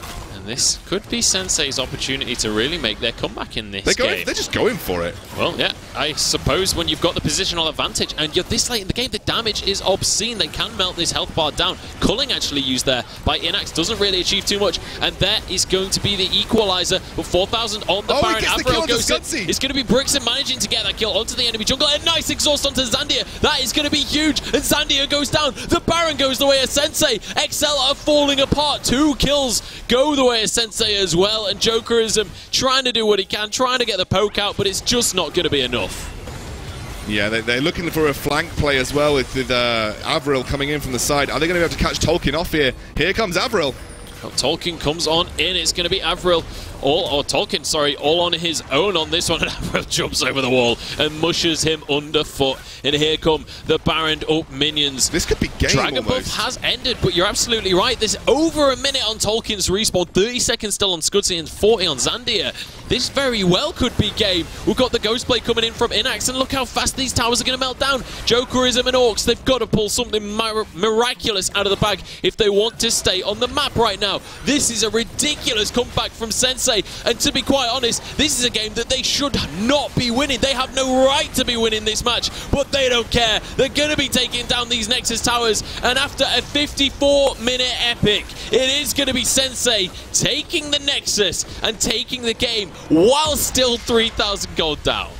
this could be Sensei's opportunity to really make their comeback in this they're going, game. They're just going for it. Well, yeah, I suppose when you've got the positional advantage and you're this late in the game, the damage is obscene. They can melt this health bar down. Culling actually used there by Inax doesn't really achieve too much, and that is going to be the equalizer. But 4,000 on the oh, Baron. Avril goes in. It's going to be Brixton managing to get that kill onto the enemy jungle. A nice exhaust onto Zandia. That is going to be huge, and Zandia goes down. The Baron goes the way of Sensei. XL are falling apart. Two kills go the way Sensei as well, and Jokerism trying to do what he can, trying to get the poke out, but it's just not going to be enough. Yeah, they're looking for a flank play as well with, with uh, Avril coming in from the side. Are they going to be able to catch Tolkien off here? Here comes Avril. Well, Tolkien comes on in. It's going to be Avril all or Tolkien, sorry, all on his own on this one, and jumps over the wall and mushes him underfoot. And here come the Baron up minions. This could be game Dragon almost. Buff has ended, but you're absolutely right. There's over a minute on Tolkien's respawn, 30 seconds still on Scudzy, and 40 on Zandia. This very well could be game. We've got the Ghostblade coming in from Inax, and look how fast these towers are going to melt down. Jokerism and Orcs, they've got to pull something mir miraculous out of the bag if they want to stay on the map right now. This is a ridiculous comeback from Sensei, and to be quite honest, this is a game that they should not be winning. They have no right to be winning this match, but they don't care. They're going to be taking down these Nexus towers, and after a 54-minute epic, it is going to be Sensei taking the Nexus and taking the game while still 3,000 gold down.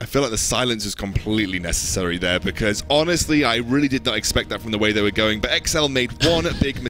I feel like the silence is completely necessary there because honestly, I really did not expect that from the way they were going. But XL made one big